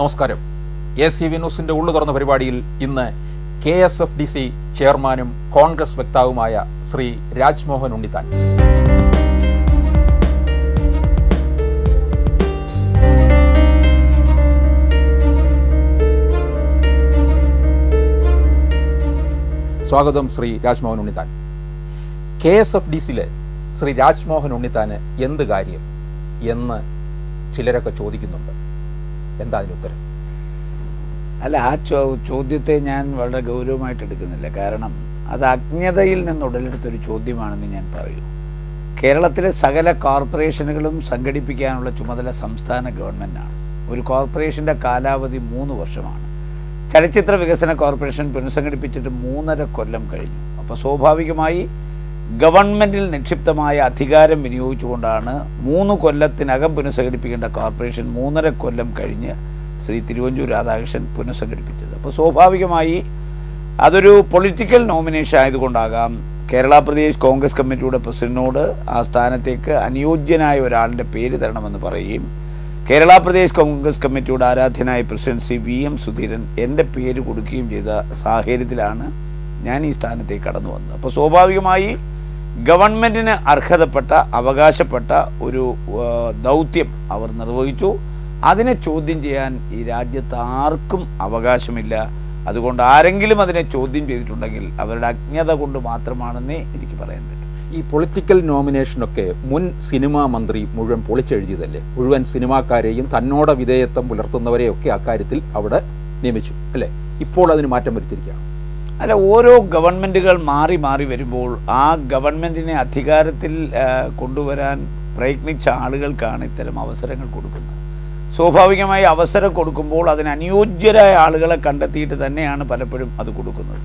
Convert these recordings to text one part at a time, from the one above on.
നമസ്കാരം. A C V ന്യൂസിന്റെ ഉള്ളു തുറന്ന പരിപാടിയിൽ ഇന്ന് K S F D C ചെയർമാനും കോൺഗ്രസ് വക്താവുമായ ശ്രീ രാജ്മോഹൻ ഉണ്ണിത്താൻ. സ്വാഗതം Shri Rajmohan Unnithan. K S F D സിയിലെ ശ്രീ രാജ്മോഹൻ ഉണ്ണിത്താന് എന്ത് കാര്യം എന്ന് ചിലരൊക്കെ ചോദിക്കുന്നുണ്ട്. എന്താ അതിന് ഉത്തരം? അല്ല ആ ചോ ചോദ്യത്തെ ഞാൻ വളരെ ഗൗരവമായിട്ട് എടുക്കുന്നില്ല. കാരണം അത് അജ്ഞതയിൽ നിന്ന് ഉടലെടുത്തൊരു ചോദ്യമാണെന്ന് ഞാൻ പറയൂ. കേരളത്തിലെ സകല കോർപ്പറേഷനുകളും സംഘടിപ്പിക്കാനുള്ള ചുമതല സംസ്ഥാന ഗവൺമെന്റാണ് ഒരു കോർപ്പറേഷന്റെ കാലാവധി മൂന്ന് വർഷമാണ്. ചലച്ചിത്ര വികസന കോർപ്പറേഷൻ പുനഃസംഘടിപ്പിച്ചിട്ട് മൂന്നര കൊല്ലം കഴിഞ്ഞു. അപ്പോൾ സ്വാഭാവികമായി ഗവൺമെന്റിൽ നിക്ഷിപ്തമായ അധികാരം വിനിയോഗിച്ചുകൊണ്ടാണ് മൂന്ന് കൊല്ലത്തിനകം പുനഃസംഘടിപ്പിക്കേണ്ട കോർപ്പറേഷൻ മൂന്നര കൊല്ലം കഴിഞ്ഞ് ശ്രീ തിരുവഞ്ചൂർ രാധാകൃഷ്ണൻ പുനഃസംഘടിപ്പിച്ചത്. അപ്പോൾ സ്വാഭാവികമായി അതൊരു പൊളിറ്റിക്കൽ നോമിനേഷൻ ആയതുകൊണ്ടാകാം കേരള പ്രദേശ് കോൺഗ്രസ് കമ്മിറ്റിയുടെ പ്രസിഡന്റിനോട് ആ സ്ഥാനത്തേക്ക് അനുയോജ്യനായ ഒരാളിന്റെ പേര് തരണമെന്ന് പറയുകയും കേരള പ്രദേശ് കോൺഗ്രസ് കമ്മിറ്റിയുടെ ആരാധ്യനായ president C V M Sudheeran എന്റെ പേര് കൊടുക്കുകയും ചെയ്ത സാഹചര്യത്തിലാണ് ഞാൻ ഈ സ്ഥാനത്തേക്ക് കടന്നു വന്നത്. അപ്പോൾ സ്വാഭാവികമായി ഗവൺമെന്റിന് അർഹതപ്പെട്ട അവകാശപ്പെട്ട ഒരു ദൗത്യം അവർ നിർവഹിച്ചു. അതിനെ ചോദ്യം ചെയ്യാൻ ഈ രാജ്യത്ത് ആർക്കും അവകാശമില്ല. അതുകൊണ്ട് ആരെങ്കിലും അതിനെ ചോദ്യം ചെയ്തിട്ടുണ്ടെങ്കിൽ അവരുടെ അജ്ഞത കൊണ്ട് മാത്രമാണെന്നേ എനിക്ക് പറയാൻ പറ്റും. ഈ പൊളിറ്റിക്കൽ നോമിനേഷനൊക്കെ മുൻ സിനിമാ മന്ത്രി മുഴുവൻ പൊളിച്ചെഴുതിയതല്ലേ? മുഴുവൻ സിനിമാക്കാരെയും തന്നോട് വിധേയത്വം പുലർത്തുന്നവരെയൊക്കെ അക്കാര്യത്തിൽ അവിടെ നിയമിച്ചു അല്ലേ? ഇപ്പോൾ അതിന് മാറ്റം വരുത്തിയിരിക്കുകയാണ്. അല്ല ഓരോ ഗവൺമെന്റുകൾ മാറി മാറി വരുമ്പോൾ ആ ഗവൺമെന്റിനെ അധികാരത്തിൽ കൊണ്ടുവരാൻ പ്രയത്നിച്ച ആളുകൾക്കാണ് ഇത്തരം അവസരങ്ങൾ കൊടുക്കുന്നത്. സ്വാഭാവികമായി അവസരം കൊടുക്കുമ്പോൾ അതിന് അനുയോജ്യരായ ആളുകളെ കണ്ടെത്തിയിട്ട് തന്നെയാണ് പലപ്പോഴും അത് കൊടുക്കുന്നത്.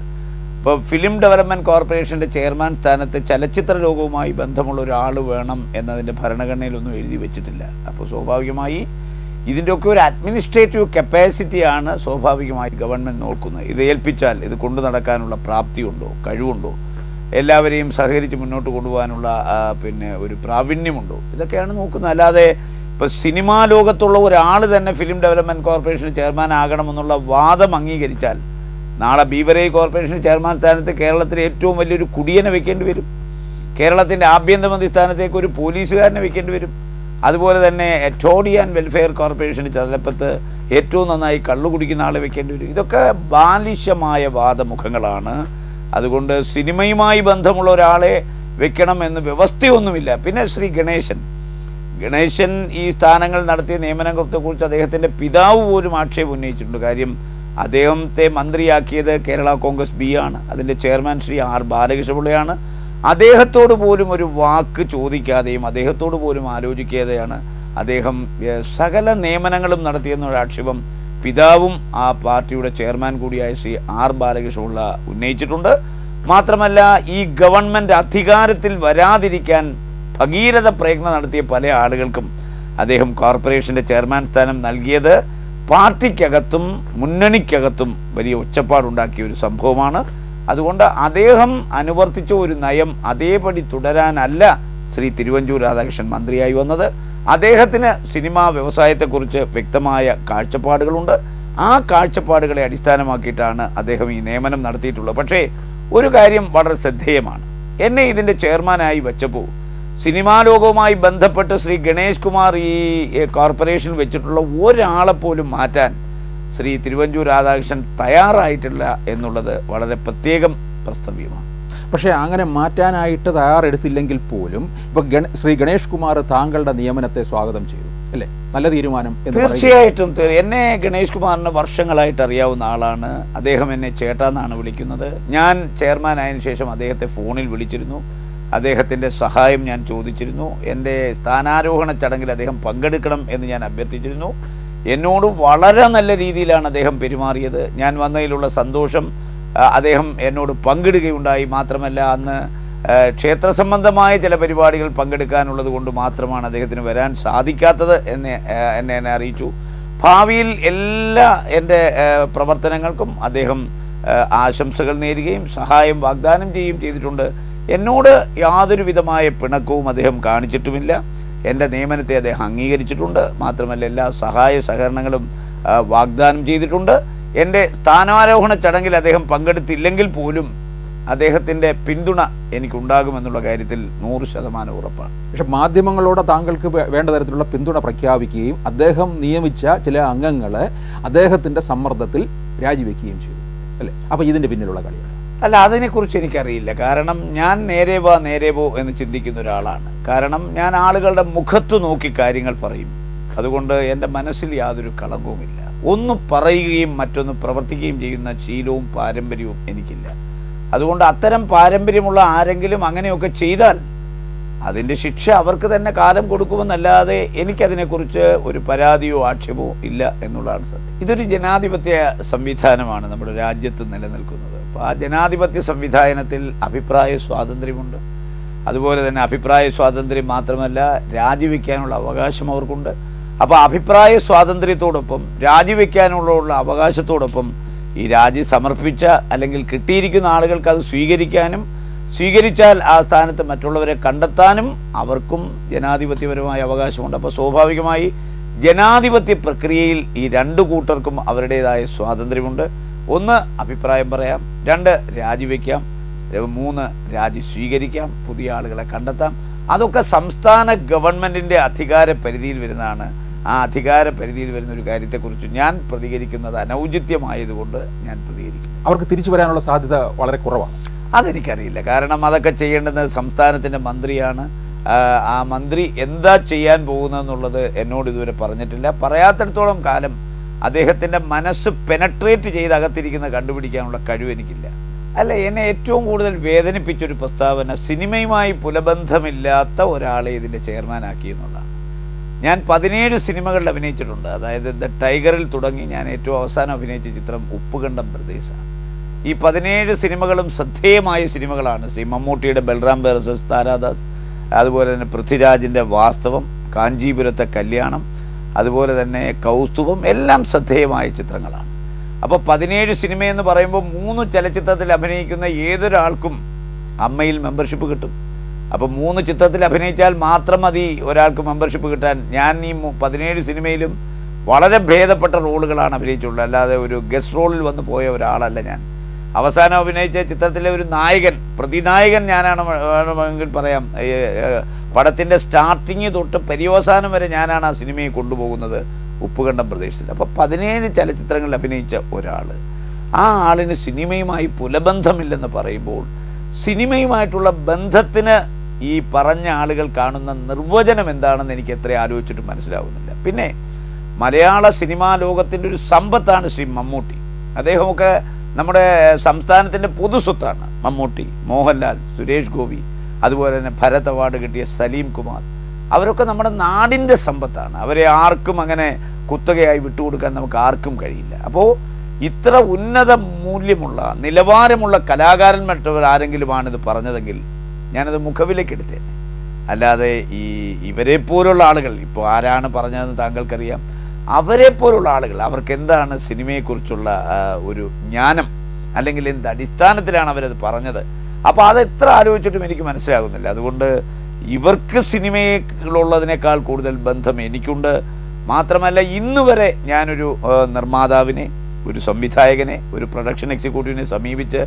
ഇപ്പോൾ ഫിലിം ഡെവലപ്മെന്റ് കോർപ്പറേഷന്റെ ചെയർമാൻ സ്ഥാനത്ത് ചലച്ചിത്ര ലോകവുമായി ബന്ധമുള്ള ഒരാൾ വേണം എന്നതിന്റെ ഭരണഘടനയിലൊന്നും എഴുതി വെച്ചിട്ടില്ല. അപ്പോൾ സ്വാഭാവികമായി ഇതിന്റെയൊക്കെ ഒരു അഡ്മിനിസ്ട്രേറ്റീവ് കപ്പാസിറ്റിയാണ് സ്വാഭാവികമായി ഗവൺമെന്റ് നോക്കുന്നത്. ഇത് ഏൽപ്പിച്ചാൽ ഇത് കൊണ്ടു നടക്കാനുള്ള പ്രാപ്തിയുണ്ടോ? കഴിവുണ്ടോ? എല്ലാവരെയും സഹകരിച്ച് മുന്നോട്ട് കൊണ്ടുപോകാനുള്ള പിന്നെ ഒരു പ്രാവീണ്യമുണ്ടോ? ഇതൊക്കെയാണ് നോക്കുന്നത്. അല്ലാതെ ഇപ്പോൾ സിനിമാ ലോകത്തുള്ള ഒരാൾ തന്നെ ഫിലിം ഡെവലപ്മെന്റ് കോർപ്പറേഷൻ ചെയർമാൻ ആകണമെന്നുള്ള വാദം അംഗീകരിച്ചാൽ നാളെ ബീവറേജ് കോർപ്പറേഷൻ ചെയർമാൻ സ്ഥാനത്ത് കേരളത്തിലെ ഏറ്റവും വലിയൊരു കുടിയനെ വെക്കേണ്ടി വരും. കേരളത്തിന്റെ ആഭ്യന്തരമന്ത്രി സ്ഥാനത്തേക്ക് ഒരു പോലീസുകാരനെ വെക്കേണ്ടി വരും. അതുപോലെ തന്നെ ടോഡി ആൻഡ് വെൽഫെയർ കോർപ്പറേഷന് ചതലപ്പത്ത് ഏറ്റവും നന്നായി കള്ളു കുടിക്കുന്ന ആളെ വെക്കേണ്ടി വരും. ഇതൊക്കെ ബാലിശമായ വാദമുഖങ്ങളാണ്. അതുകൊണ്ട് സിനിമയുമായി ബന്ധമുള്ള ഒരാളെ വെക്കണം എന്ന് വ്യവസ്ഥയൊന്നുമില്ല. പിന്നെ ശ്രീ ഗണേശൻ. ഗണേശൻ ഈ സ്ഥാനങ്ങൾ നടത്തിയ നിയമനത്തെക്കുറിച്ച് അദ്ദേഹത്തിന്റെ പിതാവ് പോലും ആക്ഷേപം ഉന്നയിച്ചിട്ടുണ്ട്. കാര്യം അദ്ദേഹത്തെ മന്ത്രിയാക്കിയത് കേരള കോൺഗ്രസ് ബി ആണ്. അതിന്റെ ചെയർമാൻ ശ്രീ ആർ ബാലകൃഷ്ണപിള്ളയാണ്. അദ്ദേഹത്തോട് പോലും ഒരു വാക്ക് ചോദിക്കാതെയും അദ്ദേഹത്തോട് പോലും ആലോചിക്കാതെയാണ് അദ്ദേഹം സകല നിയമനങ്ങളും നടത്തിയെന്നൊരു ആക്ഷേപം പിതാവും ആ പാർട്ടിയുടെ ചെയർമാൻ കൂടിയായ ശ്രീ ആർ ബാലകൃഷ്ണപിള്ള ഉന്നയിച്ചിട്ടുണ്ട്. മാത്രമല്ല ഈ ഗവൺമെന്റ് അധികാരത്തിൽ വരാതിരിക്കാൻ ഭഗീരഥ പ്രയത്നം നടത്തിയ പല ആളുകൾക്കും അദ്ദേഹം കോർപ്പറേഷന്റെ ചെയർമാൻ സ്ഥാനം നൽകിയത്. പാർട്ടിക്കകത്തും മുന്നണിക്കകത്തും വലിയ ഒച്ചപ്പാടുണ്ടാക്കിയ ഒരു സംഭവമാണ്. അതുകൊണ്ട് അദ്ദേഹം അനുവർത്തിച്ച ഒരു നയം അതേപടി തുടരാനല്ല ശ്രീ തിരുവഞ്ചൂർ രാധാകൃഷ്ണൻ മന്ത്രിയായി വന്നത്. അദ്ദേഹത്തിന് സിനിമാ വ്യവസായത്തെക്കുറിച്ച് വ്യക്തമായ കാഴ്ചപ്പാടുകളുണ്ട്. ആ കാഴ്ചപ്പാടുകളെ അടിസ്ഥാനമാക്കിയിട്ടാണ് അദ്ദേഹം ഈ നിയമനം നടത്തിയിട്ടുള്ളത്. പക്ഷേ ഒരു കാര്യം വളരെ ശ്രദ്ധേയമാണ്. എന്നെ ഇതിന്റെ ചെയർമാനായി വെച്ചപ്പോൾ സിനിമാ ലോകവുമായി ബന്ധപ്പെട്ട് ശ്രീ ഗണേഷ് കുമാർ ഈ കോർപ്പറേഷൻ വെച്ചിട്ടുള്ള ഒരാളെപ്പോലും മാറ്റാൻ ശ്രീ തിരുവഞ്ചൂർ രാധാകൃഷ്ണൻ തയ്യാറായിട്ടില്ല എന്നുള്ളത് വളരെ പ്രത്യേകം പ്രസ്തവ്യമാണ് പക്ഷേ അങ്ങനെ മാറ്റാനായിട്ട് തയ്യാറെടുത്തില്ലെങ്കിൽ പോലും ഇപ്പൊ ഗണ ശ്രീ ഗണേഷ് കുമാർ താങ്കളുടെ നിയമനത്തെ സ്വാഗതം ചെയ്തു അല്ലേ? നല്ല തീരുമാനം തീർച്ചയായിട്ടും തീർ- എന്നെ ഗണേഷ് കുമാറിന് വർഷങ്ങളായിട്ട് അറിയാവുന്ന ആളാണ്. അദ്ദേഹം എന്നെ ചേട്ടാന്നാണ് വിളിക്കുന്നത്. ഞാൻ ചെയർമാൻ ആയതിനു ശേഷം അദ്ദേഹത്തെ ഫോണിൽ വിളിച്ചിരുന്നു. അദ്ദേഹത്തിന്റെ സഹായം ഞാൻ ചോദിച്ചിരുന്നു. എന്റെ സ്ഥാനാരോഹണ ചടങ്ങിൽ അദ്ദേഹം പങ്കെടുക്കണം എന്ന് ഞാൻ അഭ്യർത്ഥിച്ചിരുന്നു. എന്നോട് വളരെ നല്ല രീതിയിലാണ് അദ്ദേഹം പെരുമാറിയത്. ഞാൻ വന്നതിലുള്ള സന്തോഷം അദ്ദേഹം എന്നോട് പങ്കിടുകയുണ്ടായി. മാത്രമല്ല അന്ന് ക്ഷേത്ര സംബന്ധമായ ചില പരിപാടികൾ പങ്കെടുക്കാനുള്ളത് കൊണ്ട് മാത്രമാണ് അദ്ദേഹത്തിന് വരാൻ സാധിക്കാത്തത് എന്നെ എന്നെ എന്നെ അറിയിച്ചു. ഭാവിയിൽ എല്ലാ എന്റെ പ്രവർത്തനങ്ങൾക്കും അദ്ദേഹം ആശംസകൾ നേരുകയും സഹായം വാഗ്ദാനം ചെയ്യുകയും ചെയ്തിട്ടുണ്ട്. എന്നോട് യാതൊരു വിധമായ പിണക്കവും അദ്ദേഹം കാണിച്ചിട്ടുമില്ല. എന്റെ നിയമനത്തെ അദ്ദേഹം അംഗീകരിച്ചിട്ടുണ്ട്. മാത്രമല്ല എല്ലാ സഹായ സഹകരണങ്ങളും വാഗ്ദാനം ചെയ്തിട്ടുണ്ട്. എന്റെ സ്ഥാനാരോഹണ ചടങ്ങിൽ അദ്ദേഹം പങ്കെടുത്തില്ലെങ്കിൽ പോലും അദ്ദേഹത്തിന്റെ പിന്തുണ എനിക്കുണ്ടാകുമെന്നുള്ള കാര്യത്തിൽ നൂറ് ശതമാനം ഉറപ്പാണ്. പക്ഷെ മാധ്യമങ്ങളോട് താങ്കൾക്ക് വേണ്ട തരത്തിലുള്ള പിന്തുണ പ്രഖ്യാപിക്കുകയും അദ്ദേഹം നിയമിച്ച ചില അംഗങ്ങളെ അദ്ദേഹത്തിന്റെ സമ്മർദ്ദത്തിൽ രാജിവെക്കുകയും ചെയ്തു. അല്ലേ? അപ്പോൾ ഇതിന്റെ പിന്നിലുള്ള കളിയാണ്. അല്ല അതിനെക്കുറിച്ച് എനിക്കറിയില്ല. കാരണം ഞാൻ നേരെ വാ നേരെ പോ എന്ന് ചിന്തിക്കുന്ന ഒരാളാണ്. കാരണം ഞാൻ ആളുകളുടെ മുഖത്ത് നോക്കി കാര്യങ്ങൾ പറയും. അതുകൊണ്ട് എന്റെ മനസ്സിൽ യാതൊരു കളങ്കവുമില്ല. ഒന്ന് പറയുകയും മറ്റൊന്ന് പ്രവർത്തിക്കുകയും ചെയ്യുന്ന ശീലവും പാരമ്പര്യവും എനിക്കില്ല. അതുകൊണ്ട് അത്തരം പാരമ്പര്യമുള്ള ആരെങ്കിലും അങ്ങനെയൊക്കെ ചെയ്താൽ അതിന്റെ ശിക്ഷ അവർക്ക് തന്നെ കാലം കൊടുക്കുമെന്നല്ലാതെ എനിക്കതിനെക്കുറിച്ച് ഒരു പരാതിയോ ആക്ഷേപമോ ഇല്ല എന്നുള്ളതാണ് സത്യം. ഇതൊരു ജനാധിപത്യ സംവിധാനമാണ് നമ്മുടെ രാജ്യത്ത് നിലനിൽക്കുന്നത്. ജനാധിപത്യ സംവിധാനത്തിൽ അഭിപ്രായ സ്വാതന്ത്ര്യമുണ്ട്. അതുപോലെ തന്നെ അഭിപ്രായ സ്വാതന്ത്ര്യം മാത്രമല്ല രാജിവെക്കാനുള്ള അവകാശം അവർക്കുണ്ട്. അപ്പോൾ അഭിപ്രായ സ്വാതന്ത്ര്യത്തോടൊപ്പം രാജിവെക്കാനുള്ള അവകാശത്തോടൊപ്പം ഈ രാജി സമർപ്പിച്ച അല്ലെങ്കിൽ കിട്ടിയിരിക്കുന്ന ആളുകൾക്ക് അത് സ്വീകരിക്കാനും സ്വീകരിച്ചാൽ ആ സ്ഥാനത്ത് മറ്റുള്ളവരെ കണ്ടെത്താനും അവർക്കും ജനാധിപത്യപരമായ അവകാശമുണ്ട്. അപ്പോൾ സ്വാഭാവികമായി ജനാധിപത്യ പ്രക്രിയയിൽ ഈ രണ്ട് കൂട്ടർക്കും അവരുടേതായ സ്വാതന്ത്ര്യമുണ്ട്. ഒന്ന് അഭിപ്രായം പറയാം. രണ്ട് രാജിവെക്കാം മൂന്ന് രാജി സ്വീകരിക്കാം. പുതിയ ആളുകളെ കണ്ടെത്താം. അതൊക്കെ സംസ്ഥാന ഗവൺമെന്റിന്റെ അധികാര പരിധിയിൽ വരുന്നതാണ്. ആ അധികാര പരിധിയിൽ വരുന്ന ഒരു കാര്യത്തെക്കുറിച്ച് ഞാൻ പ്രതികരിക്കുന്നത് അനൗചിത്യമായതുകൊണ്ട് ഞാൻ പ്രതികരിക്കുന്നു. അവർക്ക് തിരിച്ചു വരാനുള്ള സാധ്യത വളരെ കുറവാണ്. അതെനിക്കറിയില്ല. കാരണം അതൊക്കെ ചെയ്യേണ്ടത് സംസ്ഥാനത്തിന്റെ മന്ത്രിയാണ്. ആ മന്ത്രി എന്താ ചെയ്യാൻ പോകുന്നതെന്നുള്ളത് എന്നോട് ഇതുവരെ പറഞ്ഞിട്ടില്ല. പറയാത്തിടത്തോളം കാലം അദ്ദേഹത്തിന്റെ മനസ്സ് പെനട്രേറ്റ് ചെയ്ത് അകത്തിരിക്കുന്ന കണ്ടുപിടിക്കാനുള്ള കഴിവ് എനിക്കില്ല. അല്ല എന്നെ ഏറ്റവും കൂടുതൽ വേദനിപ്പിച്ചൊരു പ്രസ്താവന സിനിമയുമായി പുലബന്ധമില്ലാത്ത ഒരാളെ ഇതിന്റെ ചെയർമാനാക്കി എന്നുള്ളതാണ്. ഞാൻ പതിനേഴ് സിനിമകളിൽ അഭിനയിച്ചിട്ടുണ്ട്. അതായത് ദ ടൈഗറിൽ തുടങ്ങി ഞാൻ ഏറ്റവും അവസാനം അഭിനയിച്ച ചിത്രം ഉപ്പുകണ്ടം പ്രദേശാണ്. ഈ പതിനേഴ് സിനിമകളും ശ്രദ്ധേയമായ സിനിമകളാണ്. ശ്രീ മമ്മൂട്ടിയുടെ ബൽറാം വേർസസ് താരാദാസ് അതുപോലെ തന്നെ പൃഥ്വിരാജിന്റെ വാസ്തവം കാഞ്ചീപുരത്തെ കല്യാണം അതുപോലെ തന്നെ കൗസ്തുഭം എല്ലാം ശ്രദ്ധേയമായ ചിത്രങ്ങളാണ്. അപ്പോൾ പതിനേഴ് സിനിമയെന്ന് പറയുമ്പോൾ മൂന്ന് ചലച്ചിത്രത്തിൽ അഭിനയിക്കുന്ന ഏതൊരാൾക്കും അമ്മയിൽ മെമ്പർഷിപ്പ് കിട്ടും. അപ്പോൾ മൂന്ന് ചിത്രത്തിൽ അഭിനയിച്ചാൽ മാത്രം മതി ഒരാൾക്ക് മെമ്പർഷിപ്പ് കിട്ടാൻ. ഞാൻ ഈ പതിനേഴ് സിനിമയിലും വളരെ ഭേദപ്പെട്ട റോളുകളാണ് അഭിനയിച്ചുള്ളത്. അല്ലാതെ ഒരു ഗസ്റ്റ് റോളിൽ വന്ന് പോയ ഒരാളല്ല ഞാൻ. അവസാനം അഭിനയിച്ച ചിത്രത്തിലെ ഒരു നായകൻ പ്രതിനായകൻ ഞാനാണ് വേണമെങ്കിൽ പറയാം. പടത്തിന്റെ സ്റ്റാർട്ടിങ് തൊട്ട് പര്യവസാനം വരെ ഞാനാണ് ആ സിനിമയെ കൊണ്ടുപോകുന്നത് ഉപ്പുകണ്ടം പ്രദേശത്തിൽ അപ്പോൾ പതിനേഴ് ചലച്ചിത്രങ്ങളിൽ അഭിനയിച്ച ഒരാൾ ആ ആളിന് സിനിമയുമായി പുലബന്ധമില്ലെന്ന് പറയുമ്പോൾ സിനിമയുമായിട്ടുള്ള ബന്ധത്തിന് ഈ പറഞ്ഞ ആളുകൾ കാണുന്ന നിർവചനം എന്താണെന്ന് എനിക്ക് എത്ര ആലോചിച്ചിട്ട് മനസ്സിലാവുന്നില്ല. പിന്നെ മലയാള സിനിമാ ലോകത്തിന്റെ ഒരു സമ്പത്താണ് ശ്രീ മമ്മൂട്ടി. അദ്ദേഹമൊക്കെ നമ്മുടെ സംസ്ഥാനത്തിന്റെ പൊതുസ്വത്താണ് മമ്മൂട്ടി മോഹൻലാൽ സുരേഷ് ഗോപി അതുപോലെ തന്നെ ഭരത് അവാർഡ് കിട്ടിയ സലീം കുമാർ. അവരൊക്കെ നമ്മുടെ നാടിന്റെ സമ്പത്താണ്. അവരെ ആർക്കും അങ്ങനെ കുത്തകയായി വിട്ടുകൊടുക്കാൻ നമുക്ക് ആർക്കും കഴിയില്ല. അപ്പോൾ ഇത്ര ഉന്നത മൂല്യമുള്ള നിലവാരമുള്ള കലാകാരന്മാർ ആരെങ്കിലുമാണ് ഇത് പറഞ്ഞതെങ്കിൽ ഞാനത് മുഖവിലേക്ക് എടുത്തേനെ അല്ലാതെ ഈ ഇവരെ പോലുള്ള ആളുകൾ ഇപ്പോൾ ആരാണ് പറഞ്ഞതെന്ന് താങ്കൾക്കറിയാം. അവരെ പോലുള്ള ആളുകൾ അവർക്ക് എന്താണ് സിനിമയെക്കുറിച്ചുള്ള ഒരു ജ്ഞാനം അല്ലെങ്കിൽ എന്ത് അടിസ്ഥാനത്തിലാണ് അവരത് പറഞ്ഞത്? അപ്പോൾ അത് എത്ര ആലോചിച്ചിട്ടും എനിക്ക് മനസ്സിലാകുന്നില്ല. അതുകൊണ്ട് ഇവർക്ക് സിനിമയിലുള്ളതിനേക്കാൾ കൂടുതൽ ബന്ധം എനിക്കുണ്ട്. മാത്രമല്ല ഇന്ന് വരെ ഞാനൊരു നിർമ്മാതാവിനെ ഒരു സംവിധായകനെ ഒരു പ്രൊഡക്ഷൻ എക്സിക്യൂട്ടീവിനെ സമീപിച്ച്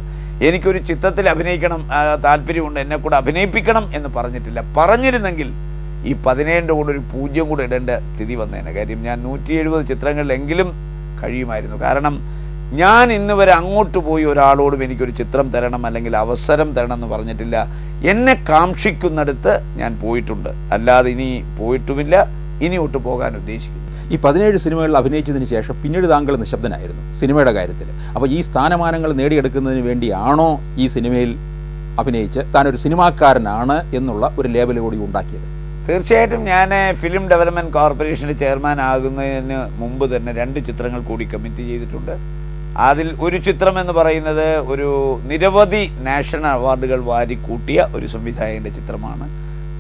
എനിക്കൊരു ചിത്രത്തിൽ അഭിനയിക്കണം താല്പര്യമുണ്ട് എന്നെ കൂടെ അഭിനയിപ്പിക്കണം എന്ന് പറഞ്ഞിട്ടില്ല. പറഞ്ഞിരുന്നെങ്കിൽ ഈ പതിനേഴിന്റെ കൂടെ ഒരു പൂജ്യം കൂടെ ഇടേണ്ട സ്ഥിതി വന്നേനെ. കാര്യം ഞാൻ നൂറ്റി എഴുപത് ചിത്രങ്ങളിലെങ്കിലും കഴിയുമായിരുന്നു. കാരണം ഞാൻ ഇന്ന് വരെ അങ്ങോട്ട് പോയി ഒരാളോടും എനിക്കൊരു ചിത്രം തരണം അല്ലെങ്കിൽ അവസരം തരണം എന്ന് പറഞ്ഞിട്ടില്ല. എന്നെ കാക്ഷിക്കുന്നിടത്ത് ഞാൻ പോയിട്ടുണ്ട്. അല്ലാതെ ഇനി പോയിട്ടുമില്ല. ഇനി ഒട്ട് പോകാൻ ഉദ്ദേശിക്കുന്നു. ഈ പതിനേഴ് സിനിമകളിൽ അഭിനയിച്ചതിന് ശേഷം പിന്നീട് താങ്കൾ നിശബ്ദനായിരുന്നു സിനിമയുടെ കാര്യത്തിൽ. അപ്പോൾ ഈ സ്ഥാനമാനങ്ങൾ നേടിയെടുക്കുന്നതിന് വേണ്ടിയാണോ ഈ സിനിമയിൽ അഭിനയിച്ച് താനൊരു സിനിമാക്കാരനാണ് എന്നുള്ള ഒരു ലേബൽ കൂടി ഉണ്ടാക്കിയത്? തീർച്ചയായിട്ടും ഞാൻ ഫിലിം ഡെവലപ്മെന്റ് കോർപ്പറേഷന്റെ ചെയർമാൻ ആകുന്നതിന് മുമ്പ് തന്നെ രണ്ട് ചിത്രങ്ങൾ കൂടി കമ്മിറ്റ് ചെയ്തിട്ടുണ്ട്. അതിൽ ഒരു ചിത്രം എന്ന് പറയുന്നത് ഒരു നിരവധി നാഷണൽ അവാർഡുകൾ വാരിക്കൂട്ടിയ ഒരു സംവിധായകന്റെ ചിത്രമാണ്.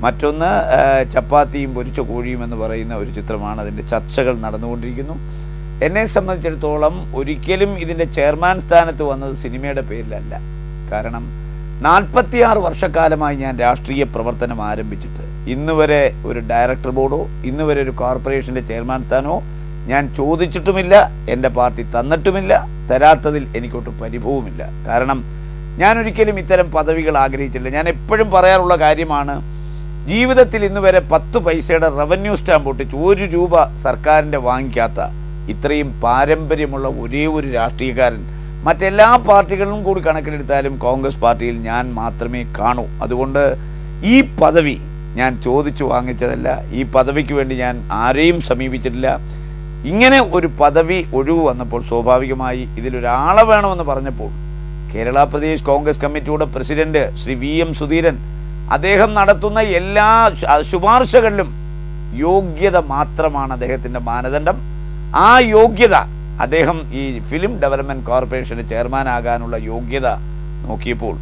മറ്റൊന്ന് ചപ്പാത്തിയും പൊരിച്ച കോഴിയും എന്ന് പറയുന്ന ഒരു ചിത്രമാണ് അതിന്റെ ചർച്ചകൾ നടന്നുകൊണ്ടിരിക്കുന്നു. എന്നെ സംബന്ധിച്ചിടത്തോളം ഒരിക്കലും ഇതിന്റെ ചെയർമാൻ സ്ഥാനത്ത് വന്നത് സിനിമയുടെ പേരിലല്ല. കാരണം നാൽപ്പത്തിയാറ് വർഷക്കാലമായി ഞാൻ രാഷ്ട്രീയ പ്രവർത്തനം ആരംഭിച്ചിട്ട് ഇന്ന് വരെ ഒരു ഡയറക്ടർ ബോർഡോ ഇന്ന് വരെ ഒരു കോർപ്പറേഷന്റെ ചെയർമാൻ സ്ഥാനമോ ഞാൻ ചോദിച്ചിട്ടുമില്ല എന്റെ പാർട്ടി തന്നിട്ടുമില്ല തരാത്തതിൽ എനിക്കൊട്ട് പരിഭവമില്ല കാരണം ഞാൻ ഒരിക്കലും ഇത്തരം പദവികൾ ആഗ്രഹിച്ചില്ല ഞാൻ എപ്പോഴും പറയാറുള്ള കാര്യമാണ് ജീവിതത്തിൽ ഇന്ന് വരെ പത്ത് പൈസയുടെ റവന്യൂ സ്റ്റാമ്പ് ഒട്ടിച്ച് ഒരു രൂപ സർക്കാരിന്റെ വാങ്ങിക്കാത്ത ഇത്രയും പാരമ്പര്യമുള്ള ഒരേ ഒരു രാഷ്ട്രീയക്കാരൻ മറ്റെല്ലാ പാർട്ടികളിലും കൂടി കണക്കിലെടുത്താലും കോൺഗ്രസ് പാർട്ടിയിൽ ഞാൻ മാത്രമേ കാണൂ. അതുകൊണ്ട് ഈ പദവി ഞാൻ ചോദിച്ചു വാങ്ങിച്ചതല്ല. ഈ പദവിക്ക് വേണ്ടി ഞാൻ ആരെയും സമീപിച്ചിട്ടില്ല. ഇങ്ങനെ ഒരു പദവി ഒഴിവ് വന്നപ്പോൾ സ്വാഭാവികമായി ഇതിലൊരാളെ വേണമെന്ന് പറഞ്ഞപ്പോൾ കേരള പ്രദേശ് കോൺഗ്രസ് കമ്മിറ്റിയുടെ president Shri V M Sudheeran അദ്ദേഹം നടത്തുന്ന എല്ലാ ശുപാർശകളിലും യോഗ്യത മാത്രമാണ് അദ്ദേഹത്തിന്റെ മാനദണ്ഡം. ആ യോഗ്യത അദ്ദേഹം ഈ ഫിലിം ഡെവലപ്മെന്റ് കോർപ്പറേഷന്റെ ചെയർമാനാകാനുള്ള യോഗ്യത നോക്കിയപ്പോൾ